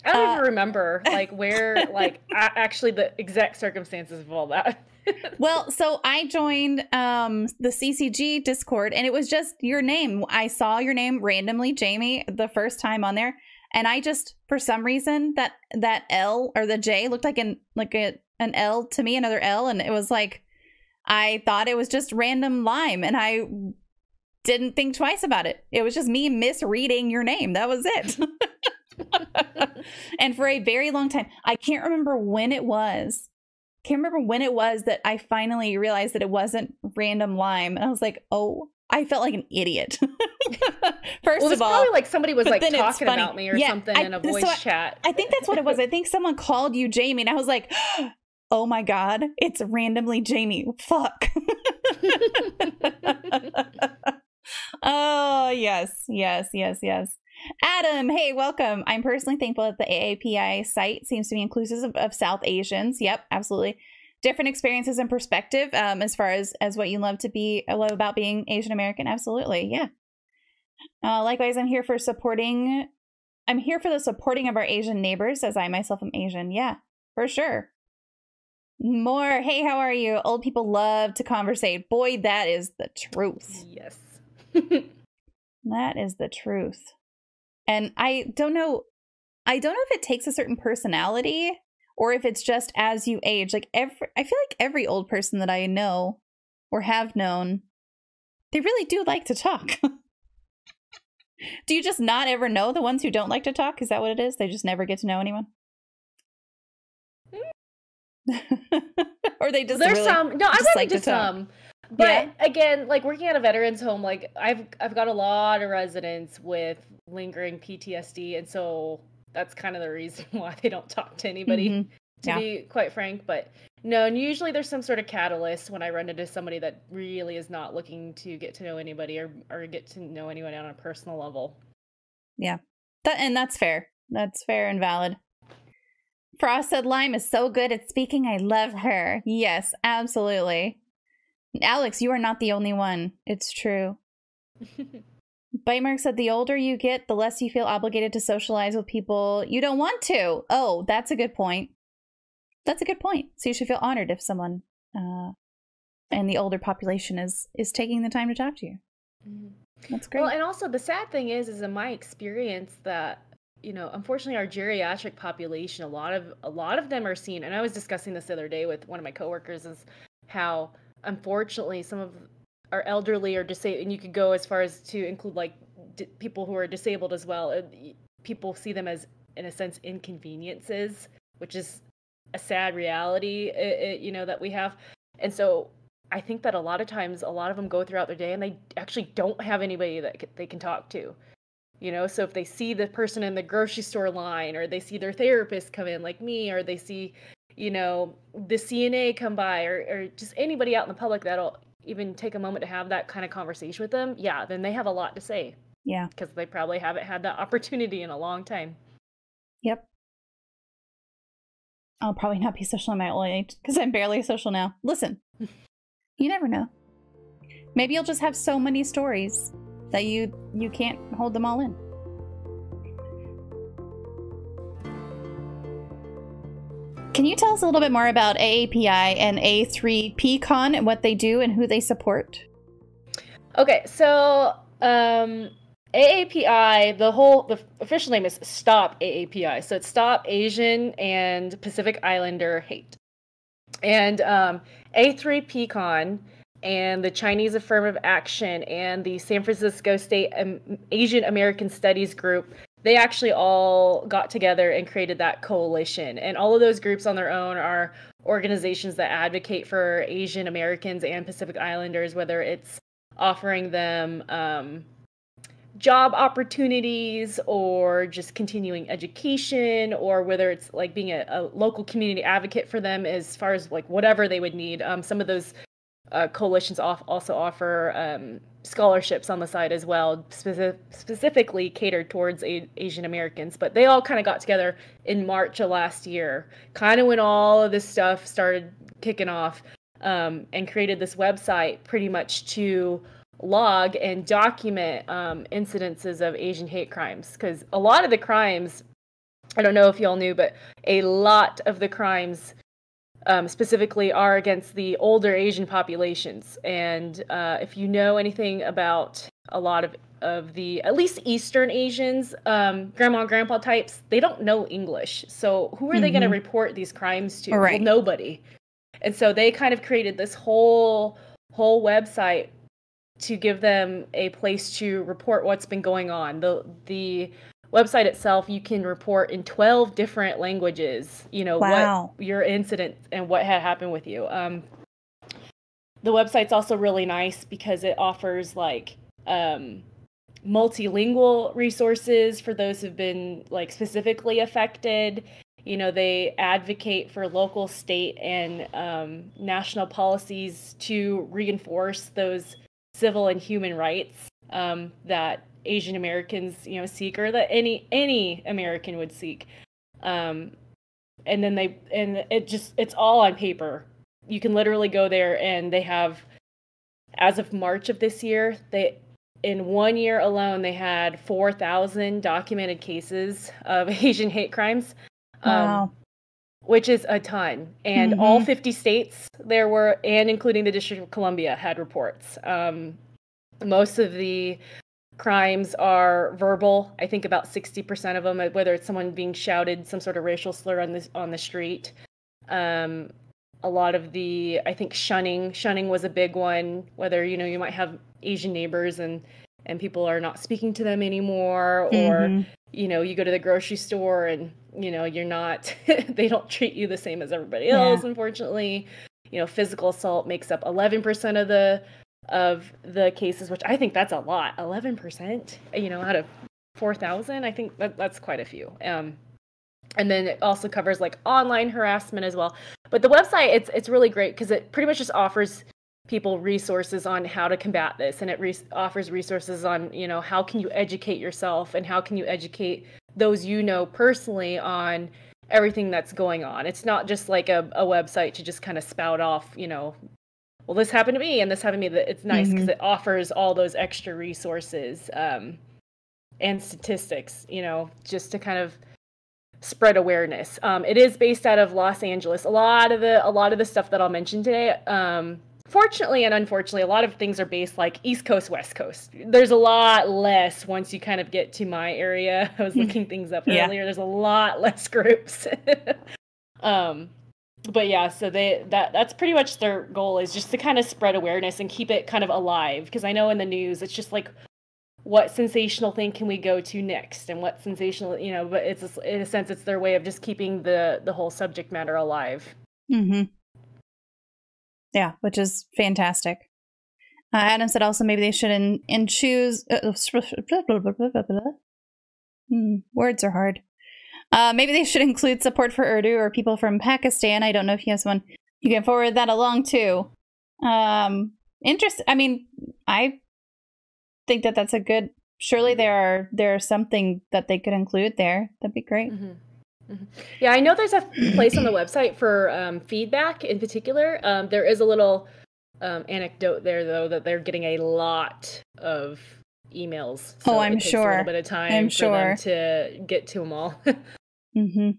I don't uh, even remember like where like actually the exact circumstances of all that. well, so I joined um the CCG Discord and it was just your name. I saw your name randomly, Jamie, the first time on there, and I just for some reason that that L or the J looked like an like a an L to me, another L, and it was like I thought it was just random lime, and I didn't think twice about it. It was just me misreading your name. That was it. and for a very long time, I can't remember when it was. Can't remember when it was that I finally realized that it wasn't random lime. And I was like, oh, I felt like an idiot. First well, of all, probably like somebody was like talking about me or yeah, something I, in a voice so I, chat. I think that's what it was. I think someone called you Jamie, and I was like, "Oh my god, it's randomly Jamie." Fuck oh, yes, yes, yes, yes. Adam, hey, welcome. I'm personally thankful that the AAPI site seems to be inclusive of, of South Asians. Yep, absolutely. Different experiences and perspective um, as far as as what you love to be uh, love about being Asian American. Absolutely, yeah. Uh, likewise, I'm here for supporting. I'm here for the supporting of our Asian neighbors, as I myself am Asian. Yeah, for sure. More. Hey, how are you? Old people love to conversate. Boy, that is the truth. Yes. that is the truth. And I don't know I don't know if it takes a certain personality or if it's just as you age. Like every I feel like every old person that I know or have known they really do like to talk. do you just not ever know the ones who don't like to talk? Is that what it is? They just never get to know anyone? or they just there's really some no i've like to some but yeah. again, like working at a veterans home, like I've I've got a lot of residents with lingering PTSD, and so that's kind of the reason why they don't talk to anybody. Mm-hmm. To yeah. be quite frank, but no, and usually there's some sort of catalyst when I run into somebody that really is not looking to get to know anybody or or get to know anyone on a personal level. Yeah, that and that's fair. That's fair and valid. Frost said Lime is so good at speaking. I love her. Yes, absolutely. Alex, you are not the only one. It's true. Bite Mark said the older you get, the less you feel obligated to socialize with people you don't want to. Oh, that's a good point. That's a good point. So you should feel honored if someone uh, and the older population is is taking the time to talk to you. Mm-hmm. That's great. Well, and also the sad thing is, is in my experience that you know, unfortunately, our geriatric population, a lot of a lot of them are seen, and I was discussing this the other day with one of my coworkers, is how unfortunately some of our elderly or disabled, and you could go as far as to include like d- people who are disabled as well. People see them as, in a sense, inconveniences, which is a sad reality, it, it, you know, that we have. And so I think that a lot of times, a lot of them go throughout their day and they actually don't have anybody that they can talk to. You know, so if they see the person in the grocery store line, or they see their therapist come in, like me, or they see, you know, the CNA come by, or, or just anybody out in the public that'll even take a moment to have that kind of conversation with them, yeah, then they have a lot to say. Yeah. Because they probably haven't had that opportunity in a long time. Yep. I'll probably not be social in my old age because I'm barely social now. Listen, you never know. Maybe you'll just have so many stories that you you can't hold them all in. Can you tell us a little bit more about AAPI and A3PCon and what they do and who they support? Okay, so um, AAPI, the whole the official name is Stop AAPI. So it's Stop Asian and Pacific Islander Hate. And um, A3PCon and the Chinese Affirmative Action and the San Francisco State Asian American Studies Group, they actually all got together and created that coalition. And all of those groups on their own are organizations that advocate for Asian Americans and Pacific Islanders, whether it's offering them um, job opportunities or just continuing education or whether it's like being a, a, local community advocate for them as far as like whatever they would need um, some of those uh, coalitions off also offer um, scholarships on the side as well speci- specifically catered towards asian americans but they all kind of got together in march of last year kind of when all of this stuff started kicking off um, and created this website pretty much to log and document um, incidences of Asian hate crimes because a lot of the crimes, I don't know if y'all knew, but a lot of the crimes um, specifically are against the older Asian populations. And uh, if you know anything about a lot of of the at least Eastern Asians, um, grandma and grandpa types, they don't know English. So who are mm-hmm. they going to report these crimes to? Right. Well, nobody. And so they kind of created this whole whole website to give them a place to report what's been going on. The the website itself you can report in 12 different languages, you know, wow. what your incident and what had happened with you. Um the website's also really nice because it offers like um multilingual resources for those who've been like specifically affected you know they advocate for local state and um, national policies to reinforce those civil and human rights um, that Asian Americans, you know, seek or that any any American would seek. Um, and then they and it just it's all on paper. You can literally go there and they have as of March of this year, they in one year alone they had 4,000 documented cases of Asian hate crimes. Um, wow. Um, which is a ton. And mm-hmm. all 50 states there were, and including the District of Columbia, had reports. Um, most of the crimes are verbal. I think about 60% of them, whether it's someone being shouted some sort of racial slur on the, on the street. Um, a lot of the, I think shunning, shunning was a big one, whether, you know, you might have Asian neighbors and, and people are not speaking to them anymore, or, mm-hmm. you know, you go to the grocery store and you know you're not they don't treat you the same as everybody else yeah. unfortunately you know physical assault makes up 11% of the of the cases which i think that's a lot. 11% you know out of 4000 i think that, that's quite a few. Um and then it also covers like online harassment as well. But the website it's it's really great because it pretty much just offers people resources on how to combat this and it re- offers resources on you know how can you educate yourself and how can you educate those you know personally on everything that's going on. It's not just like a, a website to just kind of spout off, you know, well, this happened to me and this happened to me. That it's nice because mm-hmm. it offers all those extra resources um, and statistics, you know, just to kind of spread awareness. Um, it is based out of Los Angeles. A lot of the a lot of the stuff that I'll mention today, um, fortunately and unfortunately, a lot of things are based like East Coast, West Coast. There's a lot less once you kind of get to my area. I was hmm. looking things up yeah. earlier. There's a lot less groups. um, but yeah, so they that that's pretty much their goal is just to kind of spread awareness and keep it kind of alive. Because I know in the news it's just like what sensational thing can we go to next? And what sensational you know but it's in a sense it's their way of just keeping the the whole subject matter alive. Mm-hmm. Yeah which is fantastic. Uh, adam said also maybe they should in, in choose uh, hmm, words are hard uh, maybe they should include support for urdu or people from pakistan i don't know if he has one you can forward that along too um interest i mean i think that that's a good. Surely there are there are something that they could include there. That'd be great. Mm-hmm. Mm-hmm. Yeah, I know there's a place on the website for um, feedback in particular. Um, there is a little um, anecdote there though that they're getting a lot of emails. So oh, I'm sure. A little bit of time I'm sure. to get to them all. mm-hmm.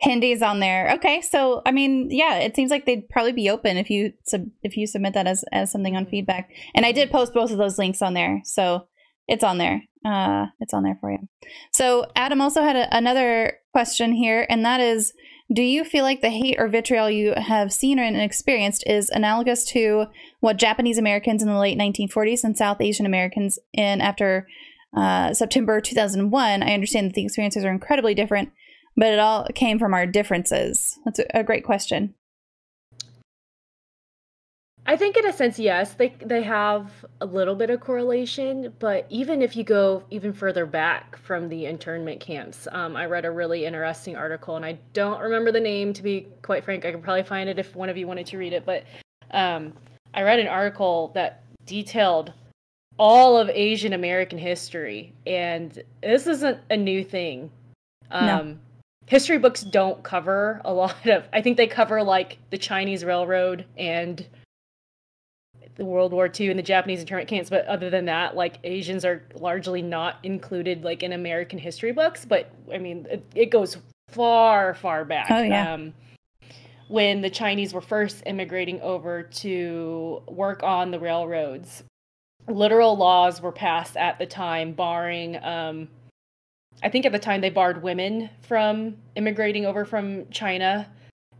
Hindi's on there. Okay, so I mean, yeah, it seems like they'd probably be open if you sub- if you submit that as as something on feedback. And I did post both of those links on there, so it's on there. Uh, it's on there for you. So Adam also had a, another question here, and that is, do you feel like the hate or vitriol you have seen and experienced is analogous to what Japanese Americans in the late 1940s and South Asian Americans in after uh, September 2001? I understand that the experiences are incredibly different but it all came from our differences? That's a, a great question. I think in a sense, yes, they they have a little bit of correlation, but even if you go even further back from the internment camps, um, I read a really interesting article, and I don't remember the name to be quite frank. I could probably find it if one of you wanted to read it, but um, I read an article that detailed all of Asian American history, and this isn't a new thing. Um, no history books don't cover a lot of i think they cover like the chinese railroad and the world war ii and the japanese internment camps but other than that like asians are largely not included like in american history books but i mean it, it goes far far back oh, yeah. Um, when the chinese were first immigrating over to work on the railroads literal laws were passed at the time barring um, I think at the time they barred women from immigrating over from China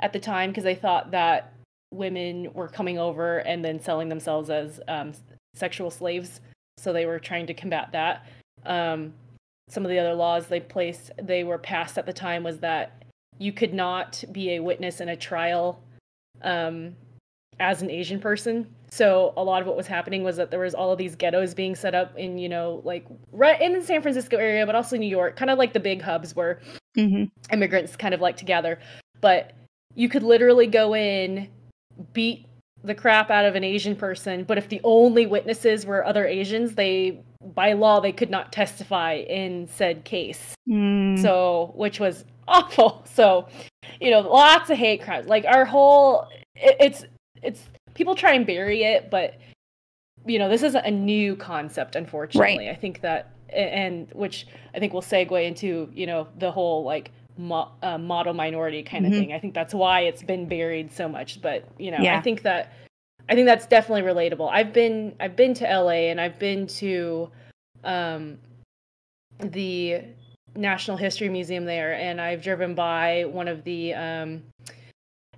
at the time because they thought that women were coming over and then selling themselves as um, sexual slaves. So they were trying to combat that. Um, some of the other laws they placed, they were passed at the time was that you could not be a witness in a trial um, as an Asian person. So a lot of what was happening was that there was all of these ghettos being set up in, you know, like right in the San Francisco area, but also New York, kind of like the big hubs where mm-hmm. immigrants kind of like to gather. But you could literally go in, beat the crap out of an Asian person, but if the only witnesses were other Asians, they by law they could not testify in said case. Mm. So, which was awful. So, you know, lots of hate crimes. Like our whole it, it's it's people try and bury it, but you know, this isn't a new concept, unfortunately. Right. I think that, and which I think will segue into, you know, the whole like mo- uh, model minority kind of mm-hmm. thing. I think that's why it's been buried so much. But you know, yeah. I think that I think that's definitely relatable. I've been I've been to LA and I've been to um, the National History Museum there, and I've driven by one of the um,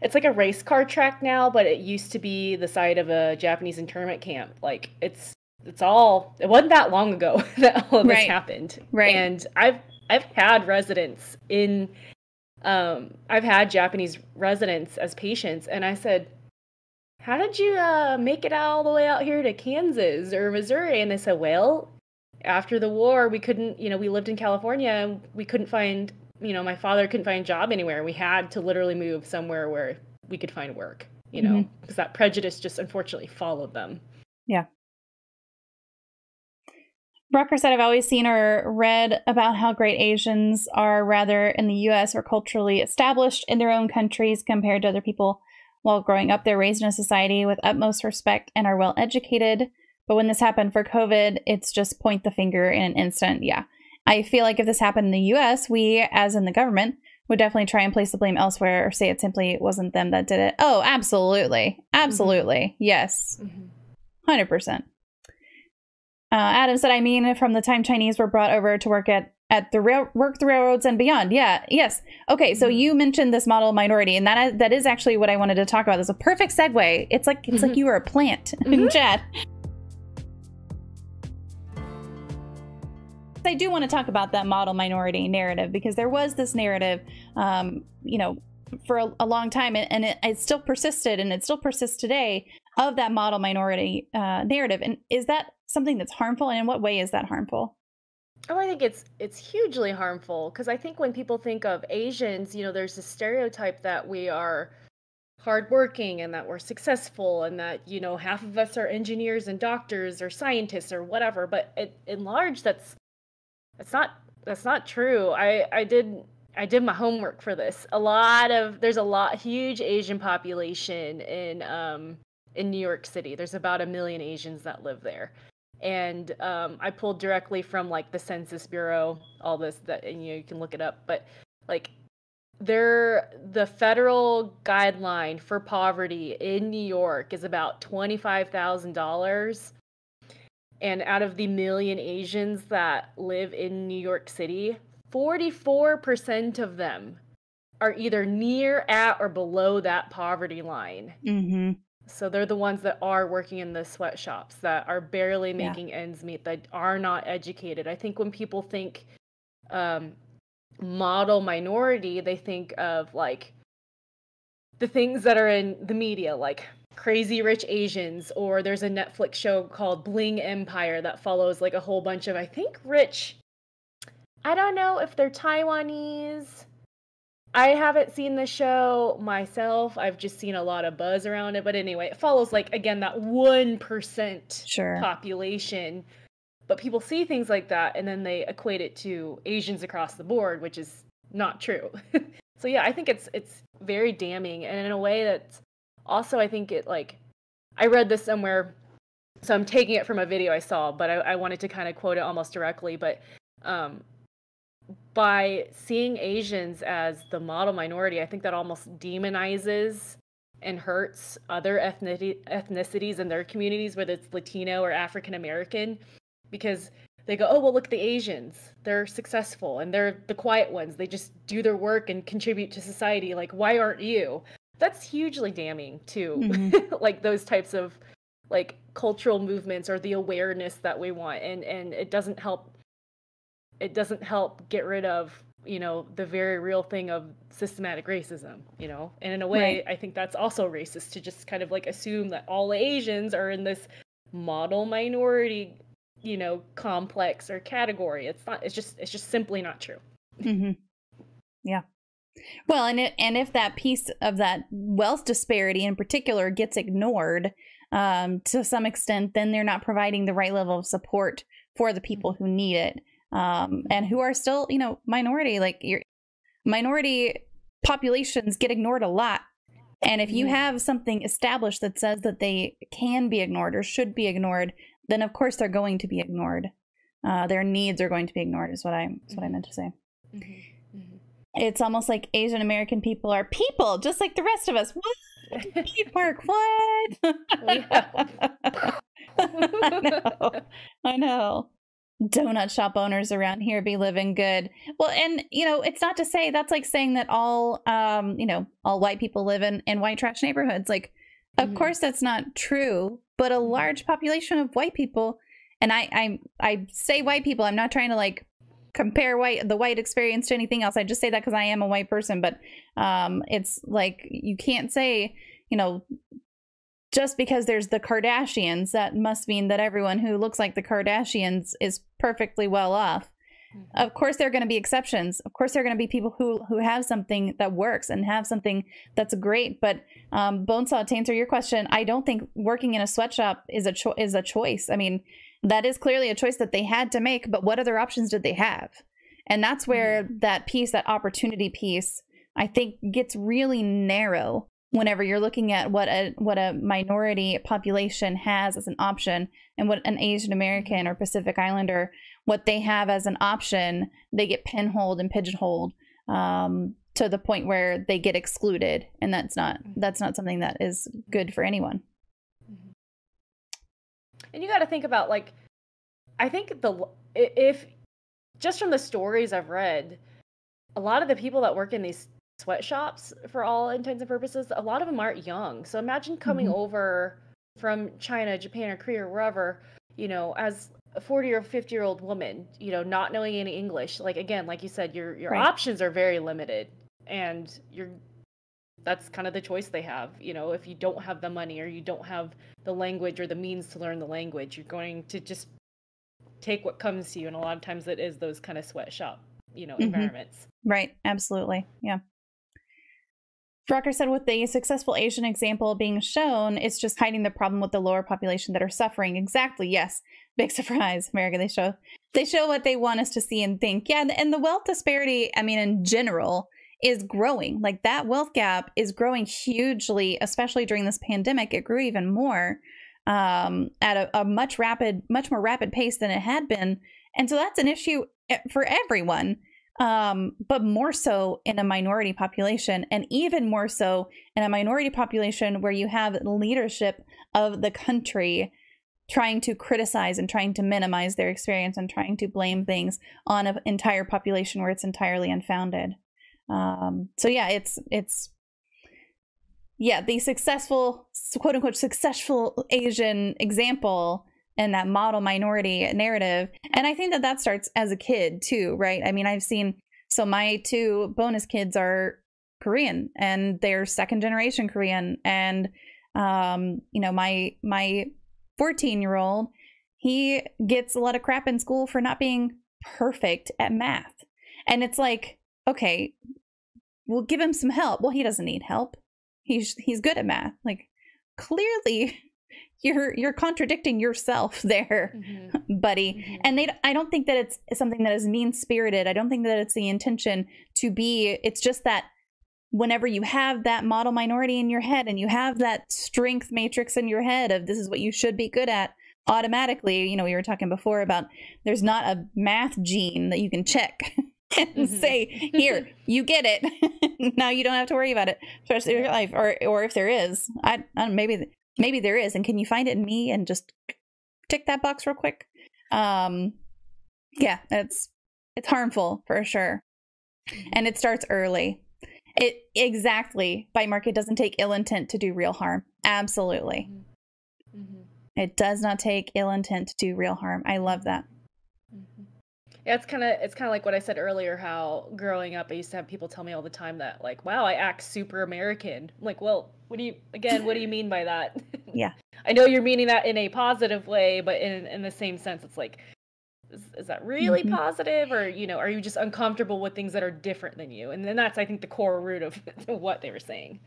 it's like a race car track now, but it used to be the site of a Japanese internment camp. Like it's it's all it wasn't that long ago that all of right. this happened. Right. And I've I've had residents in um I've had Japanese residents as patients and I said, How did you uh make it all the way out here to Kansas or Missouri? And they said, Well, after the war we couldn't you know, we lived in California and we couldn't find you know, my father couldn't find a job anywhere. We had to literally move somewhere where we could find work, you know, mm-hmm. because that prejudice just unfortunately followed them. Yeah. Rucker said, I've always seen or read about how great Asians are, rather in the US, or culturally established in their own countries compared to other people while growing up, they're raised in a society with utmost respect and are well educated. But when this happened for COVID, it's just point the finger in an instant. Yeah. I feel like if this happened in the US, we, as in the government, would definitely try and place the blame elsewhere or say it simply wasn't them that did it. Oh, absolutely. Absolutely. Mm-hmm. Yes. 100%. Mm-hmm. Uh, Adam said, I mean, from the time Chinese were brought over to work at at the rail work the railroads and beyond. Yeah, yes. Okay, so mm-hmm. you mentioned this model minority, and that is, that is actually what I wanted to talk about. It's a perfect segue. It's like it's mm-hmm. like you were a plant mm-hmm. in chat. I do want to talk about that model minority narrative because there was this narrative, um, you know, for a, a long time, and, and it, it, still persisted, and it still persists today of that model minority uh, narrative. And is that something that's harmful? And in what way is that harmful? Oh, I think it's it's hugely harmful because I think when people think of Asians, you know, there's a stereotype that we are hardworking and that we're successful and that you know half of us are engineers and doctors or scientists or whatever. But it, in large, that's that's not that's not true. I I did I did my homework for this. A lot of there's a lot huge Asian population in um in New York City. There's about a million Asians that live there and um, I pulled directly from like the Census Bureau, all this that and you know you can look it up, but like there the federal guideline for poverty in New York is about twenty five thousand dollars. And out of the million Asians that live in New York City, 44% of them are either near, at, or below that poverty line. Mm-hmm. So they're the ones that are working in the sweatshops that are barely making yeah. ends meet, that are not educated. I think when people think um, model minority, they think of like the things that are in the media, like Crazy Rich Asians, or there's a Netflix show called Bling Empire that follows like a whole bunch of, I think, rich. I don't know if they're Taiwanese I haven't seen the show myself. I've just seen a lot of buzz around it. But anyway, it follows like again that one percent sure. population. But people see things like that and then they equate it to Asians across the board, which is not true. so yeah, I think it's it's very damning and in a way that's also I think it like I read this somewhere so I'm taking it from a video I saw, but I, I wanted to kind of quote it almost directly. But um, by seeing Asians as the model minority, I think that almost demonizes and hurts other ethnicity, ethnicities in their communities, whether it's Latino or African American, because they go, oh, well, look, at the Asians, they're successful and they're the quiet ones. They just do their work and contribute to society. Like, why aren't you? That's hugely damning to mm-hmm. like those types of like cultural movements or the awareness that we want. And, and it doesn't help it doesn't help get rid of you know the very real thing of systematic racism you know and in a way right. i think that's also racist to just kind of like assume that all asians are in this model minority you know complex or category it's not it's just it's just simply not true mm-hmm. yeah well and it, and if that piece of that wealth disparity in particular gets ignored um, to some extent then they're not providing the right level of support for the people mm-hmm. who need it um, and who are still, you know, minority. Like your minority populations get ignored a lot. And if you have something established that says that they can be ignored or should be ignored, then of course they're going to be ignored. Uh, their needs are going to be ignored. Is what I is what I meant to say. Mm-hmm. Mm-hmm. It's almost like Asian American people are people, just like the rest of us. What? Park, what? I know. I know donut shop owners around here be living good. Well, and you know, it's not to say that's like saying that all um, you know, all white people live in in white trash neighborhoods. Like of mm-hmm. course that's not true, but a mm-hmm. large population of white people and I I I say white people, I'm not trying to like compare white the white experience to anything else. I just say that cuz I am a white person, but um it's like you can't say, you know, just because there's the Kardashians, that must mean that everyone who looks like the Kardashians is perfectly well off. Mm-hmm. Of course, there are going to be exceptions. Of course, there are going to be people who who have something that works and have something that's great. But um, Bonesaw, to answer your question, I don't think working in a sweatshop is a cho- is a choice. I mean, that is clearly a choice that they had to make. But what other options did they have? And that's where mm-hmm. that piece, that opportunity piece, I think gets really narrow whenever you're looking at what a what a minority population has as an option and what an Asian American or Pacific Islander what they have as an option, they get pinholed and pigeonholed um, to the point where they get excluded, and that's not mm-hmm. that's not something that is good for anyone. Mm-hmm. And you got to think about like, I think the if just from the stories I've read, a lot of the people that work in these sweatshops, for all intents and purposes, a lot of them aren't young. So imagine coming mm-hmm. over from China, Japan, or Korea, or wherever, you know, as a 40 or 50 year old woman, you know, not knowing any English. Like again, like you said, your your right. options are very limited, and you're that's kind of the choice they have. You know, if you don't have the money or you don't have the language or the means to learn the language, you're going to just take what comes to you. And a lot of times it is those kind of sweatshop, you know, mm-hmm. environments. Right. Absolutely. Yeah. Drucker said with the successful Asian example being shown, it's just hiding the problem with the lower population that are suffering. Exactly. Yes. Big surprise. America, they show they show what they want us to see and think. Yeah, and the wealth disparity, I mean, in general, is growing. Like that wealth gap is growing hugely, especially during this pandemic. It grew even more um, at a, a much rapid, much more rapid pace than it had been. And so that's an issue eh, for everyone um, but more so in a minority population, and even more so in a minority population where you have leadership of the country trying to criticize and trying to minimize their experience and trying to blame things on an entire population where it's entirely unfounded. Um, so yeah, it's it's yeah the successful quote unquote successful Asian example and that model minority narrative. And I think that that starts as a kid too, right? I mean, I've seen so my two bonus kids are Korean and they're second generation Korean and um you know my my 14 year old he gets a lot of crap in school for not being perfect at math. And it's like, okay, we'll give him some help. Well, he doesn't need help. He's he's good at math. Like clearly you're you're contradicting yourself there mm-hmm. buddy mm-hmm. and they i don't think that it's something that is mean spirited i don't think that it's the intention to be it's just that whenever you have that model minority in your head and you have that strength matrix in your head of this is what you should be good at automatically you know we were talking before about there's not a math gene that you can check and mm-hmm. say here you get it. Now you don't have to worry about it for the rest of your life or or if there is. I, I maybe maybe there is and can you find it in me and just tick that box real quick? Um yeah it's it's harmful for sure. And it starts early it exactly by market doesn't take ill intent to do real harm absolutely mm-hmm. mm-hmm. it does not take ill intent to do real harm i love that yeah, it's kind of it's kind of like what I said earlier. How growing up, I used to have people tell me all the time that like, "Wow, I act super American." I'm like, well, what do you again? What do you mean by that? Yeah, I know you're meaning that in a positive way, but in in the same sense, it's like, is, is that really mm-hmm. positive, or you know, are you just uncomfortable with things that are different than you? And then that's I think the core root of what they were saying.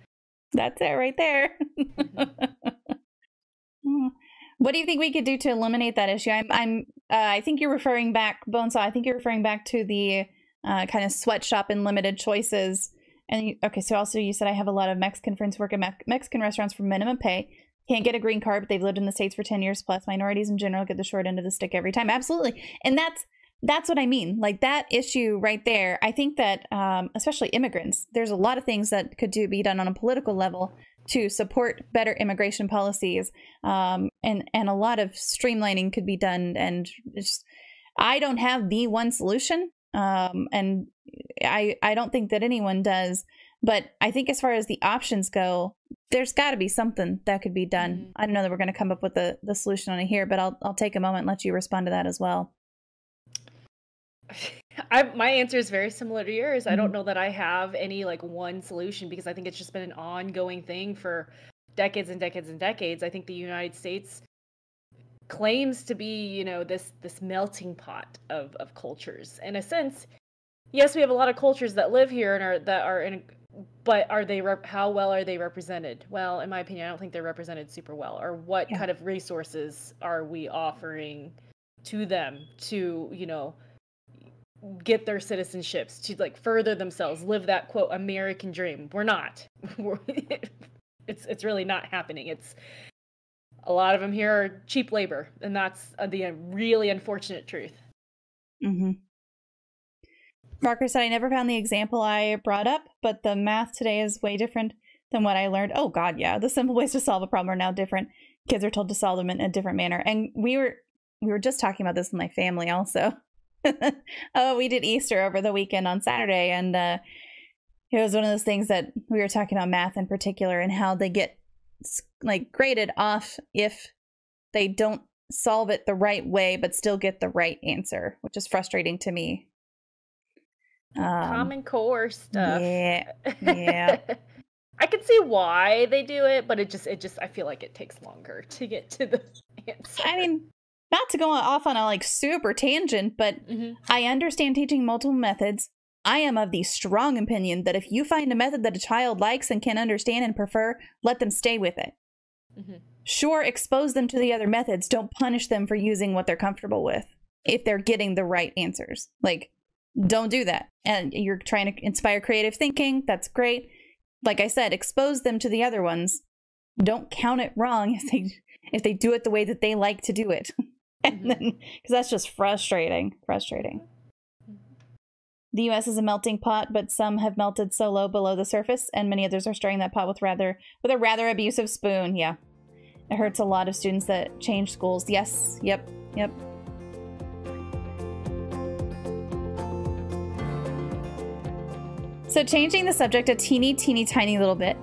That's it right there. Mm-hmm. What do you think we could do to eliminate that issue? I'm, I'm, uh, I think you're referring back, Bonesaw. I think you're referring back to the uh, kind of sweatshop and limited choices. And you, okay, so also you said I have a lot of Mexican friends work at Me- Mexican restaurants for minimum pay. Can't get a green card, but they've lived in the states for ten years plus. Minorities in general get the short end of the stick every time. Absolutely, and that's that's what I mean. Like that issue right there. I think that um, especially immigrants, there's a lot of things that could do be done on a political level to support better immigration policies, um, and and a lot of streamlining could be done. And just, I don't have the one solution, um, and I I don't think that anyone does. But I think as far as the options go, there's got to be something that could be done. Mm-hmm. I don't know that we're going to come up with the the solution on it here, but I'll I'll take a moment and let you respond to that as well. I, my answer is very similar to yours. I don't mm-hmm. know that I have any like one solution because I think it's just been an ongoing thing for decades and decades and decades. I think the United States claims to be, you know, this this melting pot of of cultures. In a sense, yes, we have a lot of cultures that live here and are that are in but are they rep- how well are they represented? Well, in my opinion, I don't think they're represented super well. Or what yeah. kind of resources are we offering to them to, you know, get their citizenships to like further themselves live that quote american dream we're not it's it's really not happening. It's a lot of them here are cheap labor, and that's uh, the really unfortunate truth. Mm-hmm. Marker said, I never found the example I brought up, but the math today is way different than what I learned. Oh, God, yeah. The simple ways to solve a problem are now different. Kids are told to solve them in a different manner. And we were we were just talking about this with my family also. oh, we did Easter over the weekend on Saturday, and uh, it was one of those things that we were talking about math in particular and how they get like graded off if they don't solve it the right way but still get the right answer, which is frustrating to me. Um, Common Core stuff. Yeah. Yeah. I can see why they do it, but it just it just I feel like it takes longer to get to the answer. I mean, not to go off on a like super tangent, but mm-hmm. I understand teaching multiple methods. I am of the strong opinion that if you find a method that a child likes and can understand and prefer, let them stay with it. Mm-hmm. Sure, expose them to the other methods. Don't punish them for using what they're comfortable with if they're getting the right answers. Like, don't do that. And you're trying to inspire creative thinking. That's great. Like I said, expose them to the other ones. Don't count it wrong if they if they do it the way that they like to do it. and mm-hmm. then because that's just frustrating, frustrating. The U.S. is a melting pot, but some have melted so low below the surface, and many others are stirring that pot with rather with a rather abusive spoon. Yeah, it hurts a lot of students that change schools. Yes, yep, yep. So changing the subject a teeny, teeny, tiny little bit.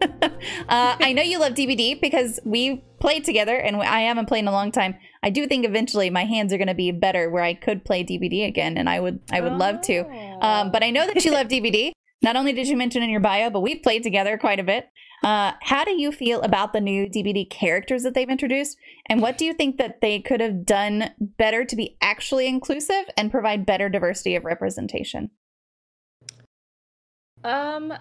uh, I know you love DBD because we played together, and I haven't played in a long time. I do think eventually my hands are going to be better where I could play DBD again, and I would I would oh. love to. Um, but I know that you love DBD. Not only did you mention in your bio, but we've played together quite a bit. Uh, how do you feel about the new DBD characters that they've introduced, and what do you think that they could have done better to be actually inclusive and provide better diversity of representation? Um,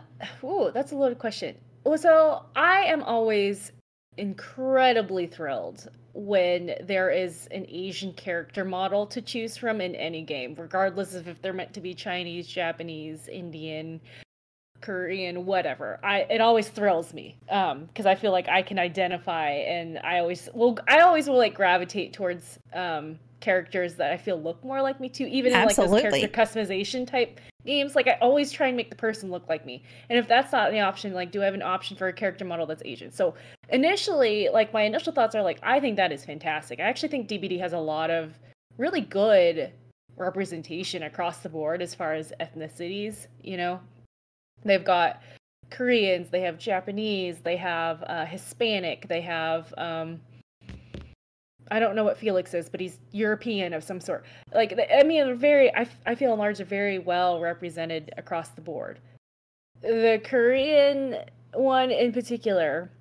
ooh, that's a loaded question. Well, So I am always incredibly thrilled when there is an Asian character model to choose from in any game, regardless of if they're meant to be Chinese, Japanese, Indian, Korean, whatever. I it always thrills me um because I feel like I can identify and I always well I always will like gravitate towards um characters that I feel look more like me too, even Absolutely. in like those character customization type games. Like I always try and make the person look like me. And if that's not the option, like do I have an option for a character model that's Asian? So initially, like my initial thoughts are like, I think that is fantastic. I actually think DBD has a lot of really good representation across the board as far as ethnicities, you know. They've got Koreans, they have Japanese, they have uh, Hispanic, they have um, I don't know what Felix is, but he's European of some sort. Like, I mean, very, I, I feel in large are very well represented across the board. The Korean one in particular.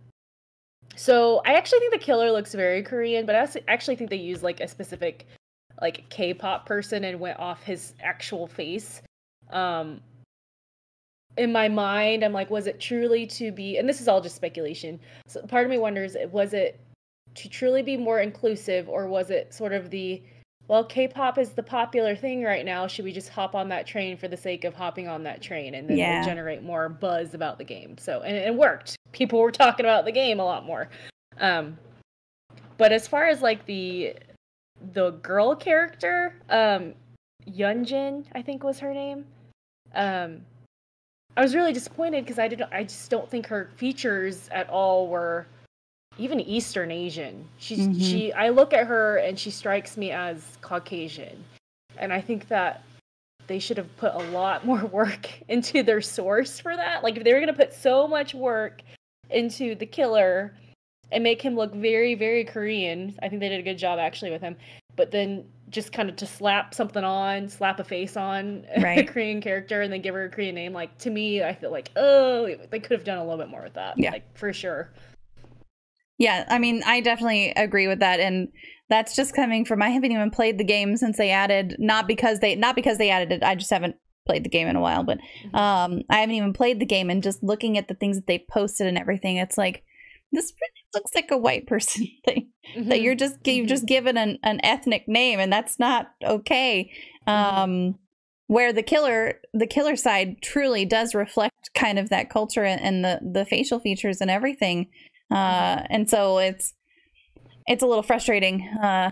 So I actually think the killer looks very Korean, but I actually think they used like a specific like K-pop person and went off his actual face. Um, in my mind, I'm like, was it truly to be? And this is all just speculation. So part of me wonders, was it to truly be more inclusive, or was it sort of the well, K-pop is the popular thing right now. Should we just hop on that train for the sake of hopping on that train and then yeah. we'll generate more buzz about the game? So, and it worked. People were talking about the game a lot more. Um, but as far as like the the girl character, um, Yunjin, I think was her name. Um, I was really disappointed because I didn't. I just don't think her features at all were even Eastern Asian. She's mm-hmm. she I look at her and she strikes me as Caucasian. And I think that they should have put a lot more work into their source for that. Like if they were going to put so much work into the killer and make him look very very Korean, I think they did a good job actually with him. But then just kind of to slap something on, slap a face on right. a Korean character and then give her a Korean name like to me I feel like oh, they could have done a little bit more with that. Yeah. Like for sure. Yeah, I mean, I definitely agree with that, and that's just coming from I haven't even played the game since they added not because they not because they added it. I just haven't played the game in a while, but mm-hmm. um, I haven't even played the game, and just looking at the things that they posted and everything, it's like this looks like a white person thing mm-hmm. that you're just you've mm-hmm. just given an, an ethnic name, and that's not okay. Mm-hmm. Um, where the killer the killer side truly does reflect kind of that culture and, and the the facial features and everything uh and so it's it's a little frustrating uh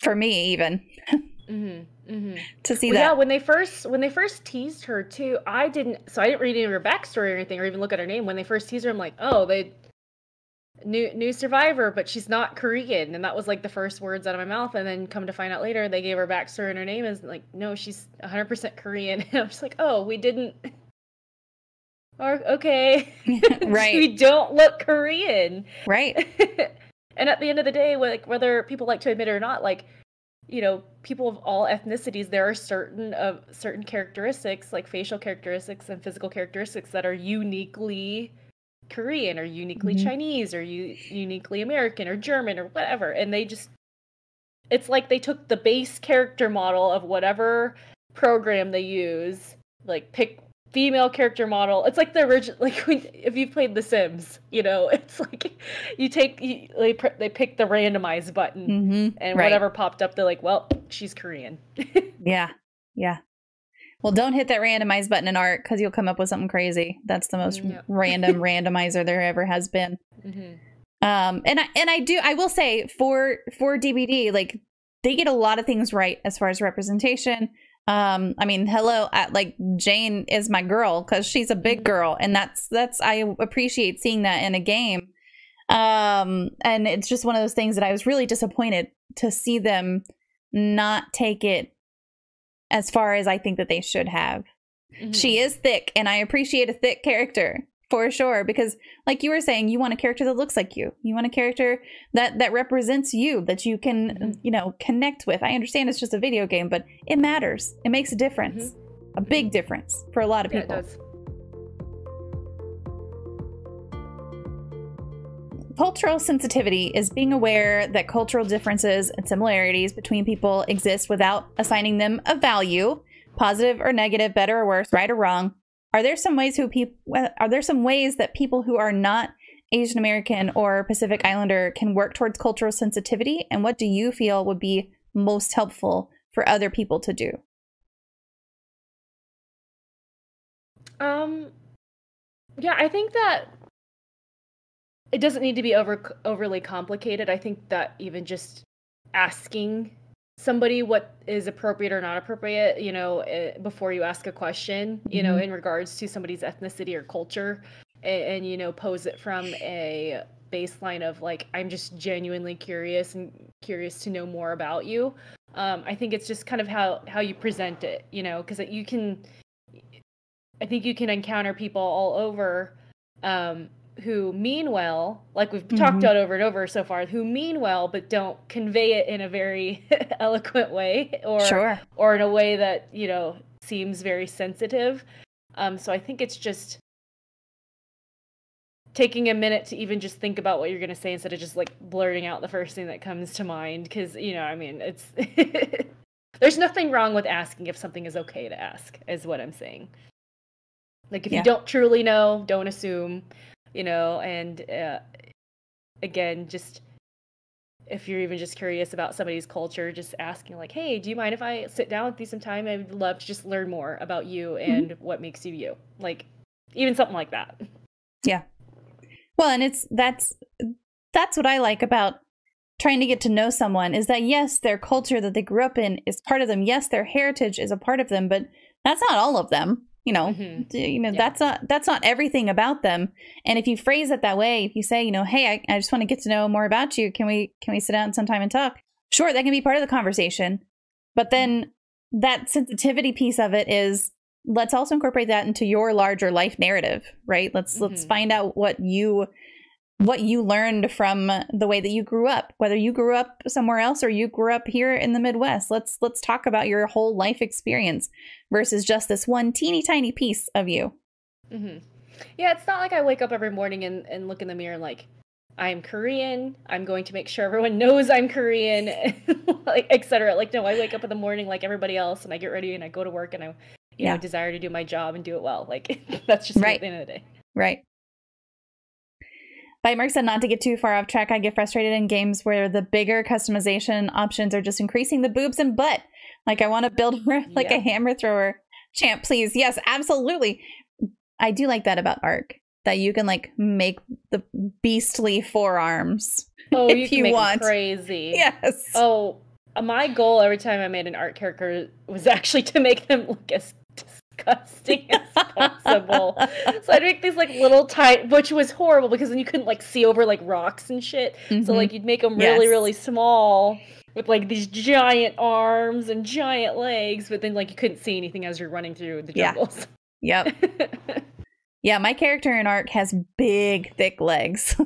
for me even mm-hmm. Mm-hmm. to see well, that yeah when they first when they first teased her too i didn't so i didn't read any of her backstory or anything or even look at her name when they first teased her i'm like oh they new new survivor, but she's not Korean, and that was like the first words out of my mouth. And then come to find out later, they gave her backstory, and her name is like, no, she's 100 percent Korean. And I'm just like, oh, we didn't. Or okay, right? we don't look Korean, right? and at the end of the day, like whether people like to admit it or not, like you know, people of all ethnicities, there are certain of certain characteristics, like facial characteristics and physical characteristics, that are uniquely Korean or uniquely mm-hmm. Chinese or u- uniquely American or German or whatever. And they just, it's like they took the base character model of whatever program they use, like pick female character model. It's like the original, like when, if you've played The Sims, you know, it's like you take, you, they, they pick the randomize button mm-hmm. and right. whatever popped up, they're like, well, she's Korean. yeah. Yeah. Well, don't hit that randomize button in Ark because you'll come up with something crazy. That's the most yep. random randomizer there ever has been. Mm-hmm. Um, and I and I do I will say for for DBD like they get a lot of things right as far as representation. Um, I mean, hello, I, like Jane is my girl because she's a big girl, and that's that's I appreciate seeing that in a game. Um, and it's just one of those things that I was really disappointed to see them not take it as far as I think that they should have. Mm-hmm. She is thick, and I appreciate a thick character for sure because like you were saying you want a character that looks like you you want a character that that represents you that you can mm-hmm. you know connect with i understand it's just a video game but it matters it makes a difference mm-hmm. a big difference for a lot of people yeah, Cultural sensitivity is being aware that cultural differences and similarities between people exist without assigning them a value, positive or negative, better or worse, right or wrong. Are there some ways who people are there some ways that people who are not Asian American or Pacific Islander can work towards cultural sensitivity and what do you feel would be most helpful for other people to do? Um yeah, I think that it doesn't need to be over overly complicated. I think that even just asking somebody what is appropriate or not appropriate, you know, eh, before you ask a question, you mm-hmm. know, in regards to somebody's ethnicity or culture, and, and you know, pose it from a baseline of like, I'm just genuinely curious and curious to know more about you. Um, I think it's just kind of how how you present it, you know, because you can. I think you can encounter people all over um, who mean well, like we've mm-hmm. talked about over and over so far, who mean well but don't convey it in a very eloquent way or sure. or in a way that, you know, seems very sensitive. Um, so I think it's just taking a minute to even just think about what you're going to say instead of just like blurting out the first thing that comes to mind because you know i mean it's there's nothing wrong with asking if something is okay to ask is what i'm saying like if yeah. you don't truly know don't assume you know, and uh, again, just if you're even just curious about somebody's culture, just asking like, "Hey, do you mind if I sit down with you sometime? I'd love to just learn more about you mm-hmm. and mm-hmm. what makes you you." Like even something like that. Yeah. Well, and it's that's that's what I like about trying to get to know someone is that yes, their culture that they grew up in is part of them. Yes, their heritage is a part of them, but that's not all of them you know mm-hmm. you know yeah. that's not that's not everything about them and if you phrase it that way if you say you know hey I, I just want to get to know more about you can we can we sit down sometime and talk sure that can be part of the conversation but then that sensitivity piece of it is let's also incorporate that into your larger life narrative right let's mm-hmm. let's find out what you what you learned from the way that you grew up whether you grew up somewhere else or you grew up here in the midwest let's let's talk about your whole life experience versus just this one teeny tiny piece of you mm-hmm. yeah it's not like i wake up every morning and, and look in the mirror and like i'm korean i'm going to make sure everyone knows i'm korean like etc like no i wake up in the morning like everybody else and i get ready and i go to work and i you yeah. know desire to do my job and do it well like that's just right. at the end of the day right Bite Mark said not to get too far off track. I get frustrated in games where the bigger customization options are just increasing the boobs and butt Like I want to build like yeah. a hammer thrower. Champ, please. Yes, absolutely. I do like that about Ark that you can like make the beastly forearms. Oh, if you, you want. crazy. Yes. Oh, my goal every time I made an Ark character was actually to make them look as disgusting as possible. so I'd make these like little tight, which was horrible because then you couldn't like see over like rocks and shit. Mm-hmm. So like you'd make them really, yes. really small with like these giant arms and giant legs, but then like you couldn't see anything as you're running through the jungles. Yeah. Yep. yeah, my character in Ark has big, thick legs.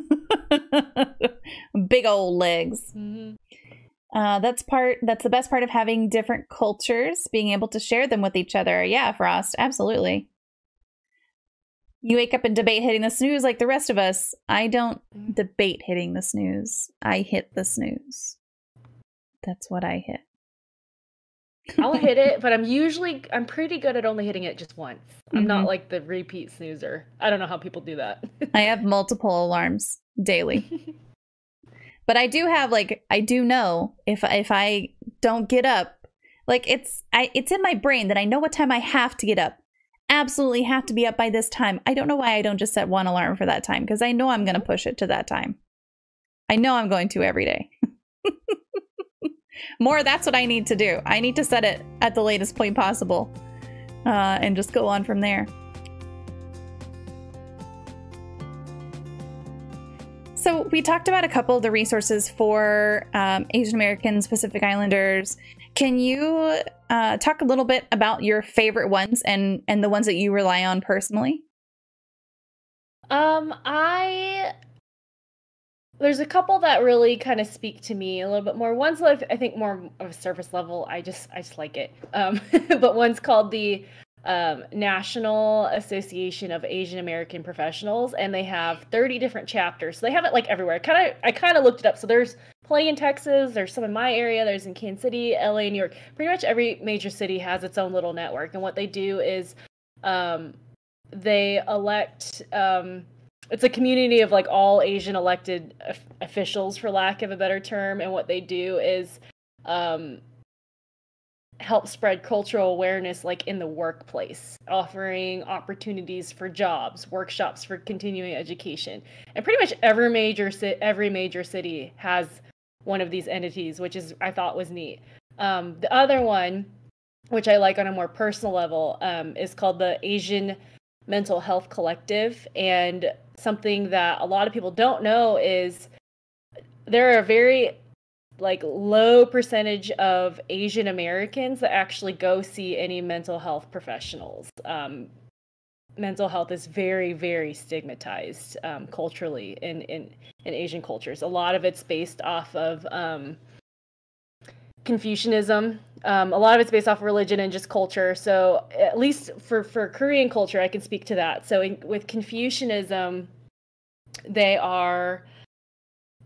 big old legs. Mm-hmm. Uh, that's part. That's the best part of having different cultures, being able to share them with each other. Yeah, Frost, absolutely. You wake up and debate hitting the snooze like the rest of us. I don't debate hitting the snooze. I hit the snooze. That's what I hit. I'll hit it, but I'm usually I'm pretty good at only hitting it just once. I'm mm-hmm. not like the repeat snoozer. I don't know how people do that. I have multiple alarms daily. but I do have like I do know if if I don't get up, like it's I it's in my brain that I know what time I have to get up. Absolutely have to be up by this time. I don't know why I don't just set one alarm for that time because I know I'm going to push it to that time. I know I'm going to every day. More, that's what I need to do. I need to set it at the latest point possible uh, and just go on from there. So, we talked about a couple of the resources for um, Asian Americans, Pacific Islanders. Can you uh, talk a little bit about your favorite ones and, and the ones that you rely on personally? Um, I there's a couple that really kind of speak to me a little bit more. One's like I think more of a surface level. I just I just like it. Um, but one's called the um, National Association of Asian American Professionals, and they have 30 different chapters. So they have it like everywhere. Kind of I kind of looked it up. So there's plenty in Texas. There's some in my area. There's in Kansas City, LA, New York. Pretty much every major city has its own little network. And what they do is um, they elect. Um, it's a community of like all Asian elected officials, for lack of a better term, and what they do is um, help spread cultural awareness, like in the workplace, offering opportunities for jobs, workshops for continuing education, and pretty much every major ci- every major city has one of these entities, which is I thought was neat. Um, the other one, which I like on a more personal level, um, is called the Asian Mental Health Collective, and something that a lot of people don't know is there are very like low percentage of Asian Americans that actually go see any mental health professionals. Um, mental health is very, very stigmatized um, culturally in, in in Asian cultures. A lot of it's based off of um, Confucianism. Um, a lot of it's based off religion and just culture. So at least for for Korean culture, I can speak to that. So in, with Confucianism, they are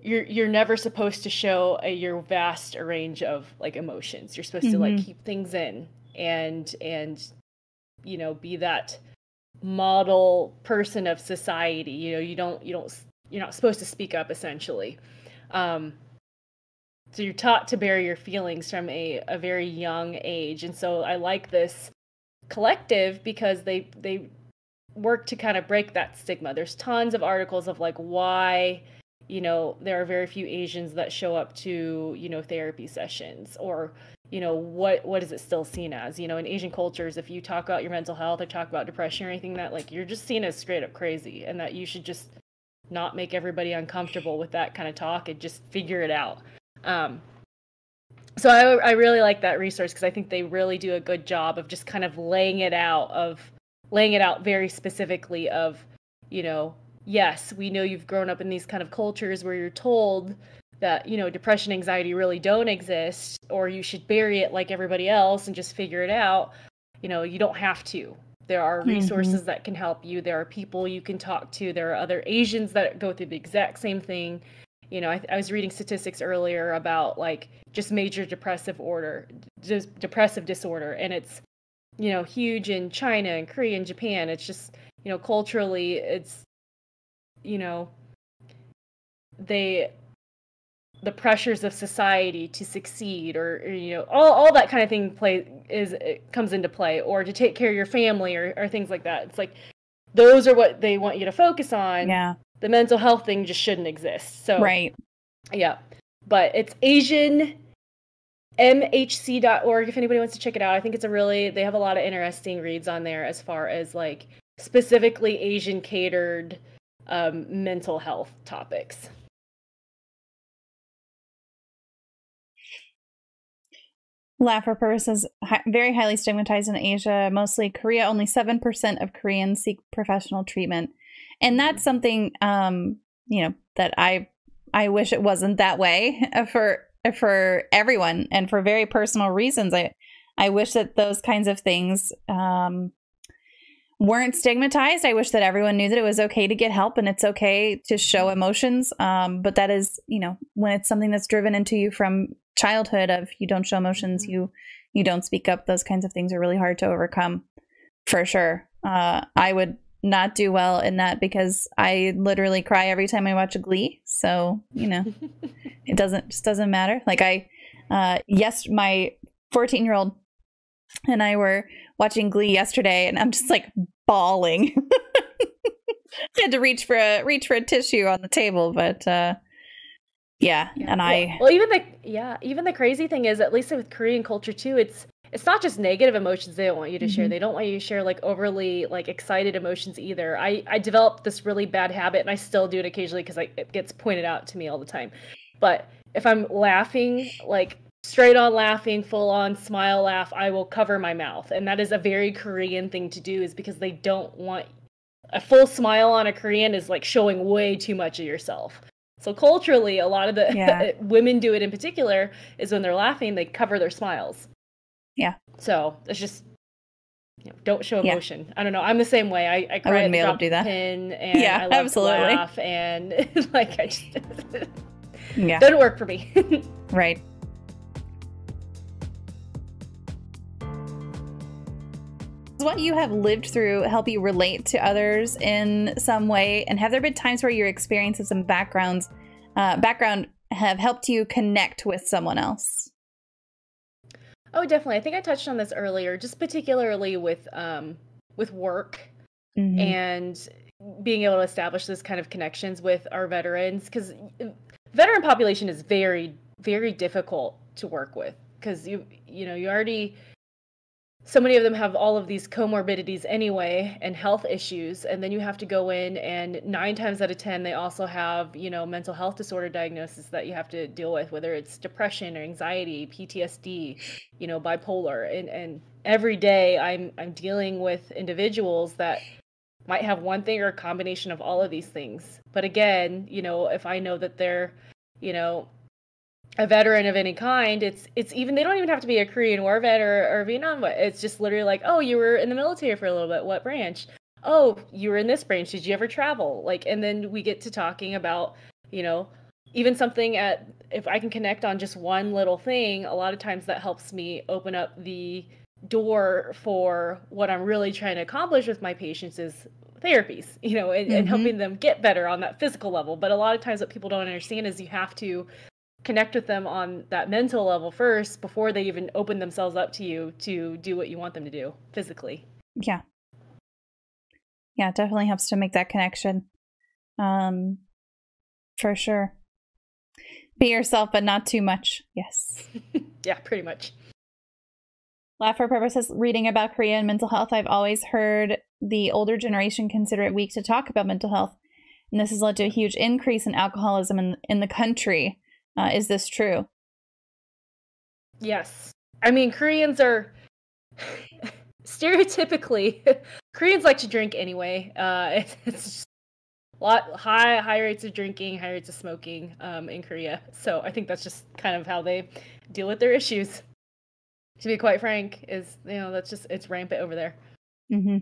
you're you're never supposed to show a, your vast range of like emotions. You're supposed mm-hmm. to like mm-hmm. keep things in and and you know be that model person of society. You know you don't you don't you're not supposed to speak up essentially. Um, so you're taught to bury your feelings from a, a very young age and so i like this collective because they they work to kind of break that stigma. There's tons of articles of like why, you know, there are very few Asians that show up to, you know, therapy sessions or, you know, what what is it still seen as? You know, in Asian cultures, if you talk about your mental health or talk about depression or anything that like you're just seen as straight up crazy and that you should just not make everybody uncomfortable with that kind of talk and just figure it out. Um, so I, I really like that resource because I think they really do a good job of just kind of laying it out of laying it out very specifically of, you know, yes, we know you've grown up in these kind of cultures where you're told that, you know, depression, anxiety really don't exist, or you should bury it like everybody else and just figure it out. You know, you don't have to. There are mm-hmm. resources mm-hmm. that can help you. There are people you can talk to. There are other Asians that go through the exact same thing. You know, I, I was reading statistics earlier about like just major depressive order, just depressive disorder, and it's you know huge in China and Korea and Japan. It's just you know culturally it's you know they the pressures of society to succeed or, or, you know all, all that kind of thing play is uh, comes into play or to take care of your family or, or things like that. It's like those are what they want you to focus on. Yeah. The mental health thing just shouldn't exist. So right. Yeah. But it's asian mhc.org if anybody wants to check it out. I think it's a really they have a lot of interesting reads on there as far as like specifically asian catered um, mental health topics Laffer is hi- very highly stigmatized in Asia, mostly Korea. Only 7% of Koreans seek professional treatment. And that's something, um, you know, that I I wish it wasn't that way for for everyone and for very personal reasons. I I wish that those kinds of things um, weren't stigmatized. I wish that everyone knew that it was okay to get help and it's okay to show emotions. Um, but that is, you know, when it's something that's driven into you from childhood of you don't show emotions, mm-hmm. you you don't speak up. Those kinds of things are really hard to overcome, for sure. Uh, I would not do well in that because I literally cry every time I watch a Glee. So you know, it doesn't just doesn't matter. Like I, uh, yes, my 14 year old and I were watching Glee yesterday, and I'm just like bawling. I had to reach for a reach for a tissue on the table, but uh, yeah, yeah. and well, I well even the yeah even the crazy thing is at least with Korean culture too, it's it's not just negative emotions they don't want you to mm-hmm. share. They don't want you to share like overly like excited emotions either. I I developed this really bad habit, and I still do it occasionally because it gets pointed out to me all the time. But if I'm laughing, like straight on laughing, full on smile laugh, I will cover my mouth, and that is a very Korean thing to do, is because they don't want a full smile on a Korean is like showing way too much of yourself. So culturally, a lot of the yeah. women do it in particular is when they're laughing, they cover their smiles. Yeah. So it's just you know, don't show emotion. Yeah. I don't know. I'm the same way. I, I cry I wouldn't be able to do that. Pin and yeah, I love absolutely. to laugh and like I just yeah doesn't work for me. right. What you have lived through help you relate to others in some way? And have there been times where your experiences and backgrounds, uh, background have helped you connect with someone else? Oh, definitely. I think I touched on this earlier, just particularly with um, with work mm-hmm. and being able to establish this kind of connections with our veterans because veteran population is very very difficult to work with because you you know you already so many of them have all of these comorbidities anyway and health issues and then you have to go in and nine times out of ten they also have you know mental health disorder diagnosis that you have to deal with whether it's depression or anxiety ptsd you know bipolar and and every day i'm i'm dealing with individuals that might have one thing or a combination of all of these things. But again you know if i know that they're you know a veteran of any kind, it's it's even they don't even have to be a Korean War vet or, or Vietnam vet. It's just literally like, oh, you were in the military for a little bit. What branch? Oh, you were in this branch. Did you ever travel? Like, and then we get to talking about, you know, even something at if I can connect on just one little thing, a lot of times that helps me open up the door for what I'm really trying to accomplish with my patients is therapies, you know, and, mm-hmm. and helping them get better on that physical level. But a lot of times what people don't understand is you have to connect with them on that mental level first before they even open themselves up to you to do what you want them to do physically. Yeah. Yeah, it definitely helps to make that connection. Um for sure. Be yourself but not too much. Yes. yeah, pretty much. Laugh for purposes reading about Korea and mental health, I've always heard the older generation consider it weak to talk about mental health. And this has led to a huge increase in alcoholism in, in the country. Uh, is this true? Yes. I mean, Koreans are stereotypically Koreans like to drink anyway. Uh, it's, it's a lot high high rates of drinking, high rates of smoking um, in Korea. So I think that's just kind of how they deal with their issues. To be quite frank, is you know that's just it's rampant over there. Mm-hmm.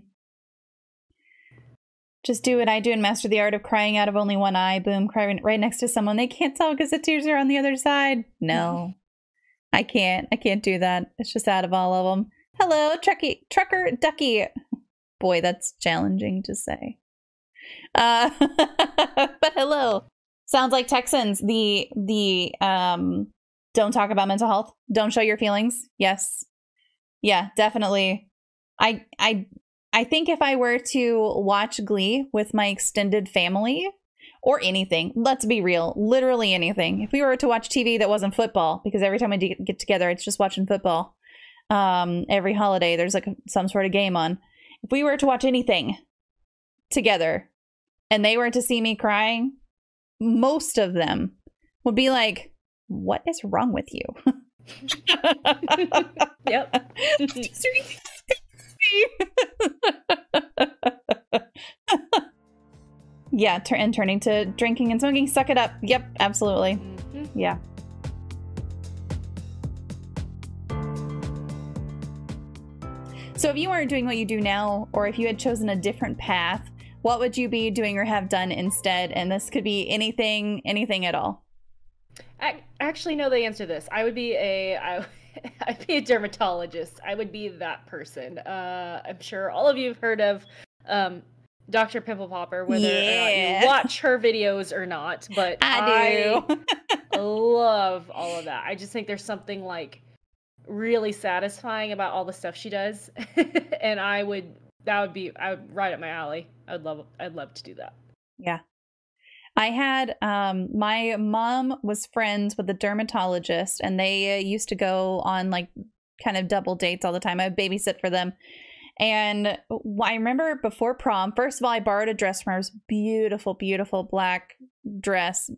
Just do what I do and master the art of crying out of only one eye. Boom, cry right next to someone. They can't tell because the tears are on the other side. No, I can't. I can't do that. It's just out of all of them. Hello, Trucky, Trucker Ducky. Boy, that's challenging to say. Uh, but hello. Sounds like Texans. The the um don't talk about mental health. Don't show your feelings. Yes. Yeah, definitely. I I I think if I were to watch Glee with my extended family or anything, let's be real, literally anything. If we were to watch TV that wasn't football, because every time we get together, it's just watching football. Um, every holiday, there's like some sort of game on. If we were to watch anything together and they were to see me crying, most of them would be like, What is wrong with you? yep. yeah, tur- and turning to drinking and smoking. Suck it up. Yep, absolutely. Mm-hmm. Yeah. So, if you weren't doing what you do now, or if you had chosen a different path, what would you be doing or have done instead? And this could be anything, anything at all. I actually know the answer to this. I would be a I, I'd be a dermatologist. I would be that person. Uh, I'm sure all of you have heard of um, Dr. Pimple Popper, whether yeah. you watch her videos or not. But I, I love all of that. I just think there's something like really satisfying about all the stuff she does, and I would that would be I would right up my alley. I'd love I'd love to do that. Yeah. I had um my mom was friends with a dermatologist and they uh, used to go on like kind of double dates all the time. I would babysit for them. And I remember before prom, first of all, I borrowed a dress from her. It was beautiful, beautiful black dress,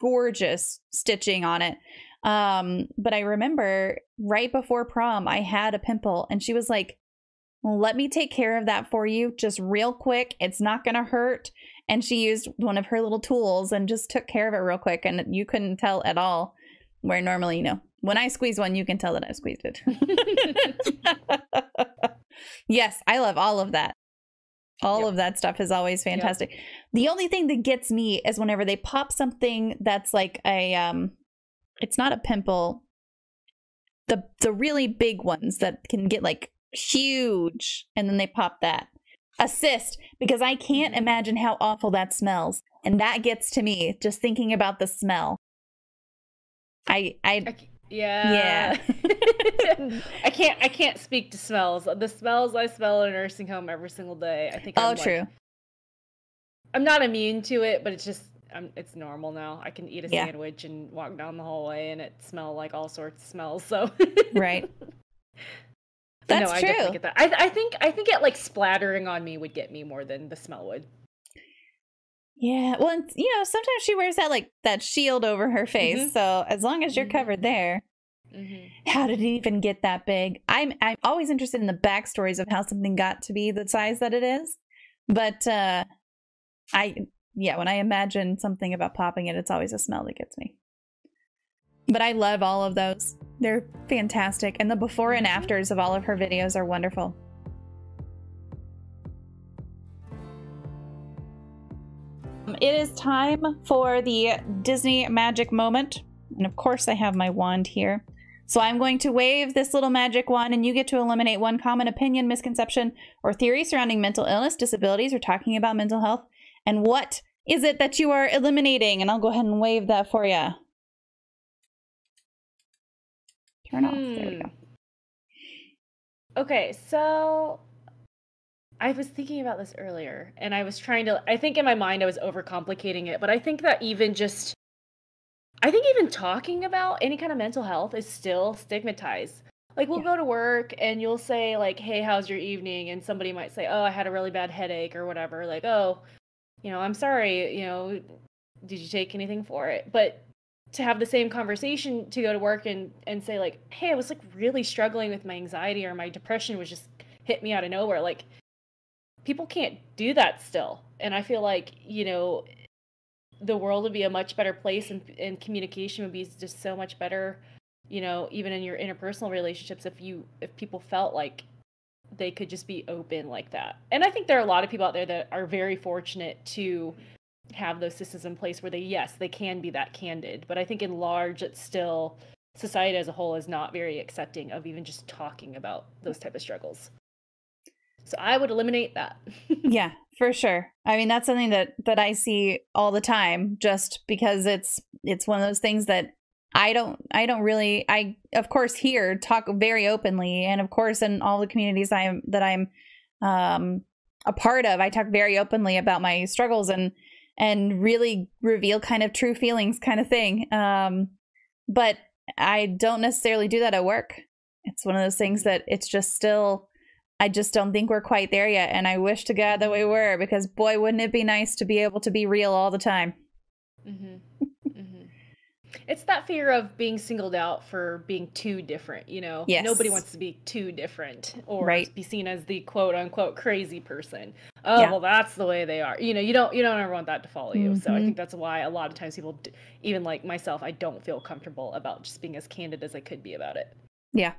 gorgeous stitching on it. Um, but I remember right before prom, I had a pimple and she was like, let me take care of that for you just real quick. It's not going to hurt. And she used one of her little tools and just took care of it real quick. And you couldn't tell at all where normally, you know, when I squeeze one, you can tell that I squeezed it. yes, I love all of that. All yep. of that stuff is always fantastic. Yep. The only thing that gets me is whenever they pop something that's like a um it's not a pimple. The the really big ones that can get like huge and then they pop that a cyst because i can't mm-hmm. imagine how awful that smells. And that gets to me just thinking about the smell. I i, I yeah. Yeah. I can't i can't speak to smells. The smells i smell in a nursing home every single day i think oh I'm true. Like, i'm not immune to it but it's just I'm, it's normal now. I can eat a yeah. sandwich and walk down the hallway and it smell like all sorts of smells so. Right That's no, true. I definitely get that. I, I think I think it like splattering on me would get me more than the smell would. Yeah, well, you know, sometimes she wears that like that shield over her face, mm-hmm. so as long as you're mm-hmm. covered there. Mm-hmm. How did it even get that big? I'm I'm always interested in the backstories of how something got to be the size that it is, but uh, I yeah, when I imagine something about popping it, it's always a smell that gets me. But I love all of those. They're fantastic. And the before and mm-hmm. afters of all of her videos are wonderful. Um, it is time for the Disney magic moment. And of course, I have my wand here. So I'm going to wave this little magic wand, and you get to eliminate one common opinion, misconception, or theory surrounding mental illness, disabilities, or talking about mental health. And what is it that you are eliminating? And I'll go ahead and wave that for you. Turn off. There we go. Hmm. Okay, so I was thinking about this earlier and I was trying to I think in my mind I was overcomplicating it, but I think that even just I think even talking about any kind of mental health is still stigmatized. Like we'll yeah. go to work and you'll say like, "Hey, how's your evening?" and somebody might say, "Oh, I had a really bad headache" or whatever. Like, "Oh, you know, I'm sorry, you know, did you take anything for it?" But to have the same conversation to go to work and and say like hey i was like really struggling with my anxiety or my depression was just hit me out of nowhere. Like people can't do that still. And i feel like you know the world would be a much better place and, and communication would be just so much better you know even in your interpersonal relationships if you if people felt like they could just be open like that. And i think there are a lot of people out there that are very fortunate to have those systems in place where they yes they can be that candid but i think in large it's still society as a whole is not very accepting of even just talking about those type of struggles So I would eliminate that. yeah, for sure. I mean, that's something that that I see all the time just because it's it's one of those things that I don't I don't really I of course here talk very openly and of course in all the communities I am that I'm um a part of I talk very openly about my struggles and and really reveal kind of true feelings kind of thing. Um but I don't necessarily do that at work. It's one of those things that it's just still I just don't think we're quite there yet and I wish to God that we were because boy wouldn't it be nice to be able to be real all the time. Mm-hmm it's that fear of being singled out for being too different you know yes. nobody wants to be too different or right. be seen as the quote unquote crazy person oh yeah. well that's the way they are you know you don't you don't ever want that to follow you mm-hmm. so i mm-hmm. think that's why a lot of times people even like myself i don't feel comfortable about just being as candid as i could be about it yeah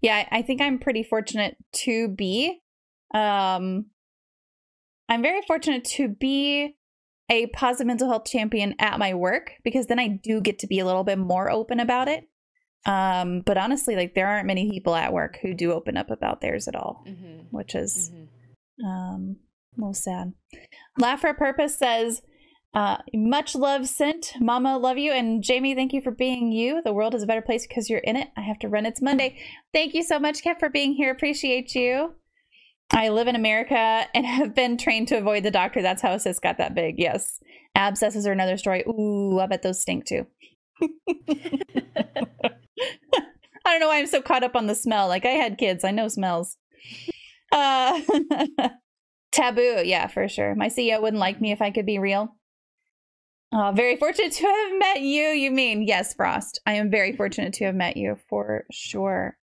yeah i think i'm pretty fortunate to be um i'm very fortunate to be a positive mental health champion at my work because then I do get to be a little bit more open about it. Um, but honestly, like there aren't many people at work who do open up about theirs at all, mm-hmm. which is mm-hmm. um, most sad. Laugh for a Purpose says, uh, much love sent. Mama, love you. And Jamie, thank you for being you. The world is a better place because you're in it. I have to run. It's Monday. Thank you so much, Kev, for being here. Appreciate you. I live in America and have been trained to avoid the doctor. That's how a cyst got that big. Yes. Abscesses are another story. Ooh, I bet those stink too. I don't know why I'm so caught up on the smell. Like I had kids, I know smells. Uh, taboo, yeah, for sure. My CEO wouldn't like me if I could be real. Uh, very fortunate to have met you. You mean yes, Frost? I am very fortunate to have met you for sure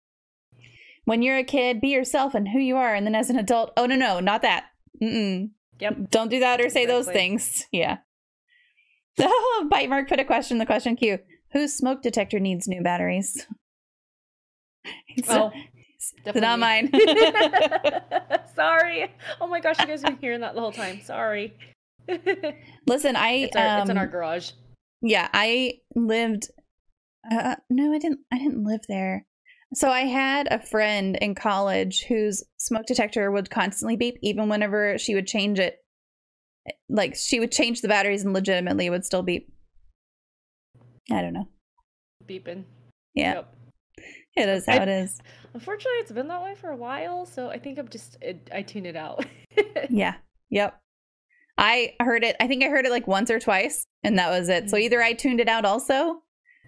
when you're a kid, be yourself and who you are. And then as an adult, oh, no, no, not that. Mm-mm. Yep. Don't do that or say those things. Yeah. Oh, Bite Mark put a question in the question queue. Whose smoke detector needs new batteries? It's oh, it's not mine. Sorry. Oh my gosh, you guys have been hearing that the whole time. Sorry. Listen, I it's, our, um, it's in our um, garage. Yeah, I lived. Uh, no, I didn't. I didn't live there. So I had a friend in college whose smoke detector would constantly beep, even whenever she would change it. Like she would change the batteries and legitimately it would still beep. I don't know. Beeping. Yeah. Yep. It is how I, it is. Unfortunately, it's been that way for a while, so I think I'm just it, I tune it out. yeah. Yep. I heard it. I think I heard it like once or twice, and that was it. Mm-hmm. So either I tuned it out also,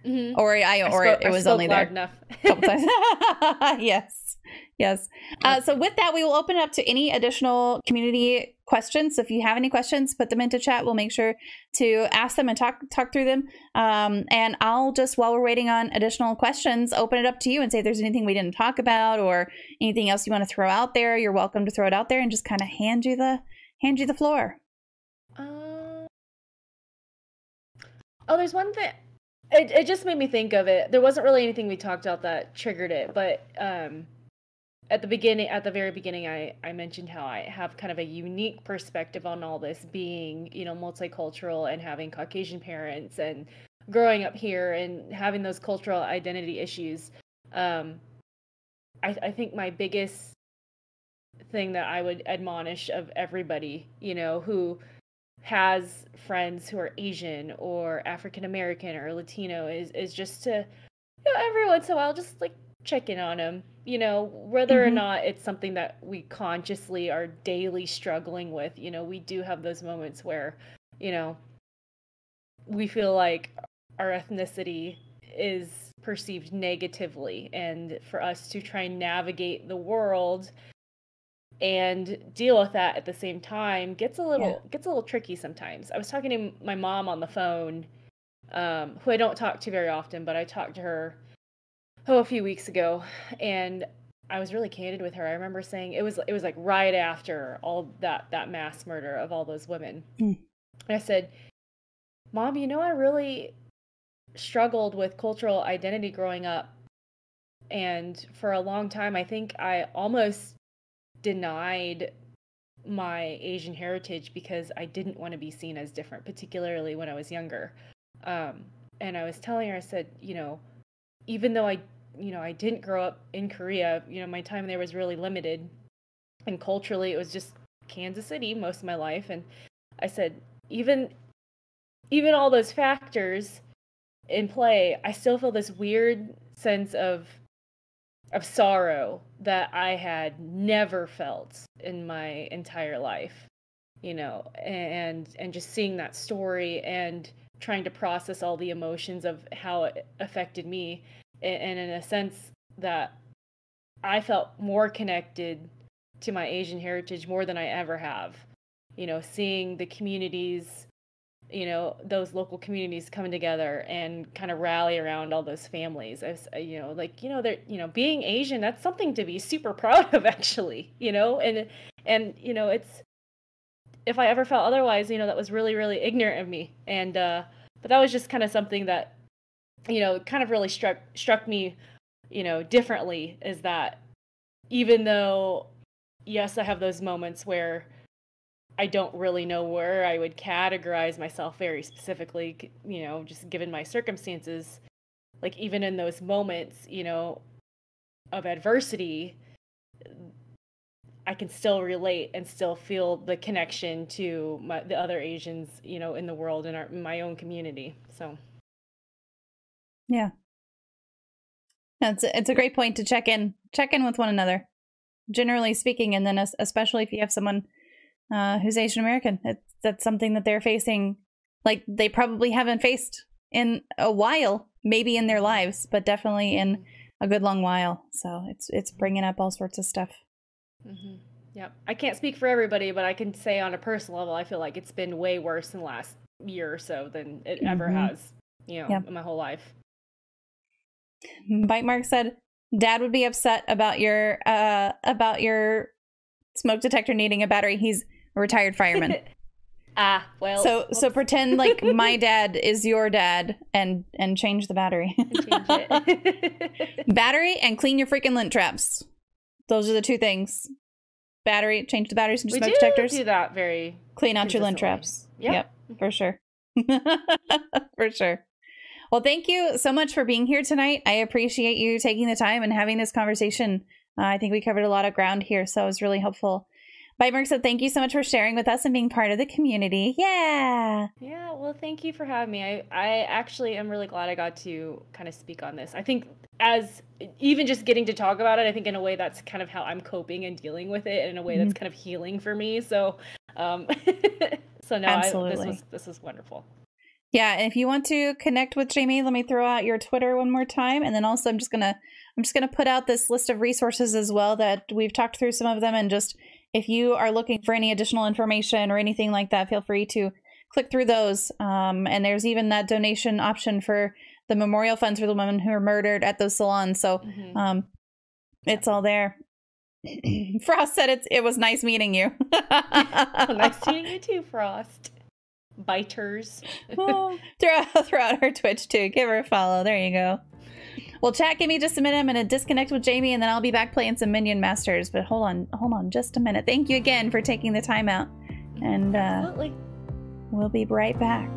Mm-hmm. Or I, or spoke, it was only there enough. yes, yes. Uh, so with that, we will open it up to any additional community questions. So if you have any questions, put them into chat. We'll make sure to ask them and talk talk through them. Um, and I'll just while we're waiting on additional questions, open it up to you and say if there's anything we didn't talk about or anything else you want to throw out there. You're welcome to throw it out there and just kind of hand you the hand you the floor. Uh, oh, there's one thing it, it just made me think of it. There wasn't really anything we talked about that triggered it, but um, at the beginning, at the very beginning, I, I mentioned how I have kind of a unique perspective on all this being, you know, multicultural and having Caucasian parents and growing up here and having those cultural identity issues. Um, I, I think my biggest thing that I would admonish of everybody, you know, who has friends who are Asian or African American or Latino is is just to you know, every once in a while just like check in on them. You know, whether mm-hmm. or not it's something that we consciously are daily struggling with, you know, we do have those moments where, you know, we feel like our ethnicity is perceived negatively and for us to try and navigate the world and deal with that at the same time gets a little yeah. gets a little tricky sometimes. I was talking to my mom on the phone, um, who I don't talk to very often, but I talked to her oh a few weeks ago, and I was really candid with her. I remember saying it was it was like right after all that that mass murder of all those women. Mm. And I said, "Mom, you know I really struggled with cultural identity growing up." And for a long time, I think I almost denied my Asian heritage because I didn't want to be seen as different, particularly when I was younger. Um, and I was telling her, I said, you know, even though I, you know, I didn't grow up in Korea, you know, my time there was really limited. and culturally it was just Kansas City most of my life and I said even even all those factors in play, I still feel this weird sense of of sorrow that I had never felt in my entire life. You know, and and just seeing that story and trying to process all the emotions of how it affected me and in a sense that I felt more connected to my Asian heritage more than I ever have. You know, seeing the communities, you know, those local communities coming together and kind of rally around all those families. As you know, like you know, they're you know, being Asian that's something to be super proud of, actually. You know, and and you know, it's if I ever felt otherwise, you know, that was really really ignorant of me. And uh, but that was just kind of something that you know, kind of really struck struck me, you know, differently. Is that even though yes, I have those moments where I don't really know where I would categorize myself very specifically, you know, just given my circumstances. Like, even in those moments, you know, of adversity, I can still relate and still feel the connection to my, the other Asians, you know, in the world and my own community. So, yeah, it's it's a great point to check in, check in with one another generally speaking, and then especially if you have someone uh, who's Asian American, that's something that they're facing, like they probably haven't faced in a while, maybe in their lives, but definitely in a good long while. So it's it's bringing up all sorts of stuff. Mm-hmm. Yeah, I can't speak for everybody, but I can say on a personal level, I feel like it's been way worse in the last year or so than it mm-hmm. ever has, you know, yep. in my whole life. Bite Mark said, Dad would be upset about your uh about your smoke detector needing a battery. He's a retired fireman. ah, well. So whoops. so pretend like my dad is your dad and and change the battery. change battery and clean your freaking lint traps. Those are the two things. Battery, change the batteries and smoke do detectors. Do that very clean out your lint traps. Yep, yep for sure. for sure. Well, thank you so much for being here tonight. I appreciate you taking the time and having this conversation. Uh, I think we covered a lot of ground here, so it was really helpful. Bite said, thank you so much for sharing with us and being part of the community. Yeah. Yeah, well, thank you for having me. I, I actually am really glad I got to kind of speak on this. I think as even just getting to talk about it, I think in a way that's kind of how I'm coping and dealing with it in a way mm-hmm. that's kind of healing for me. So, um, so no, Absolutely. I, this was, this was wonderful. Yeah, and if you want to connect with Jamie, let me throw out your Twitter one more time, and then also I'm just gonna I'm just gonna put out this list of resources as well that we've talked through some of them, and just if you are looking for any additional information or anything like that, feel free to click through those. Um, and there's even that donation option for the memorial funds for the women who were murdered at those salons. So mm-hmm. um, it's all there. Frost said it's it was nice meeting you. well, nice meeting you too, Frost biters. oh, throw, out, throw out her Twitch too. Give her a follow. There you go. Well, chat, give me just a minute. I'm going to disconnect with Jamie and then I'll be back playing some Minion Masters. But hold on, hold on just a minute. Thank you again for taking the time out. And uh, Absolutely. we'll be right back.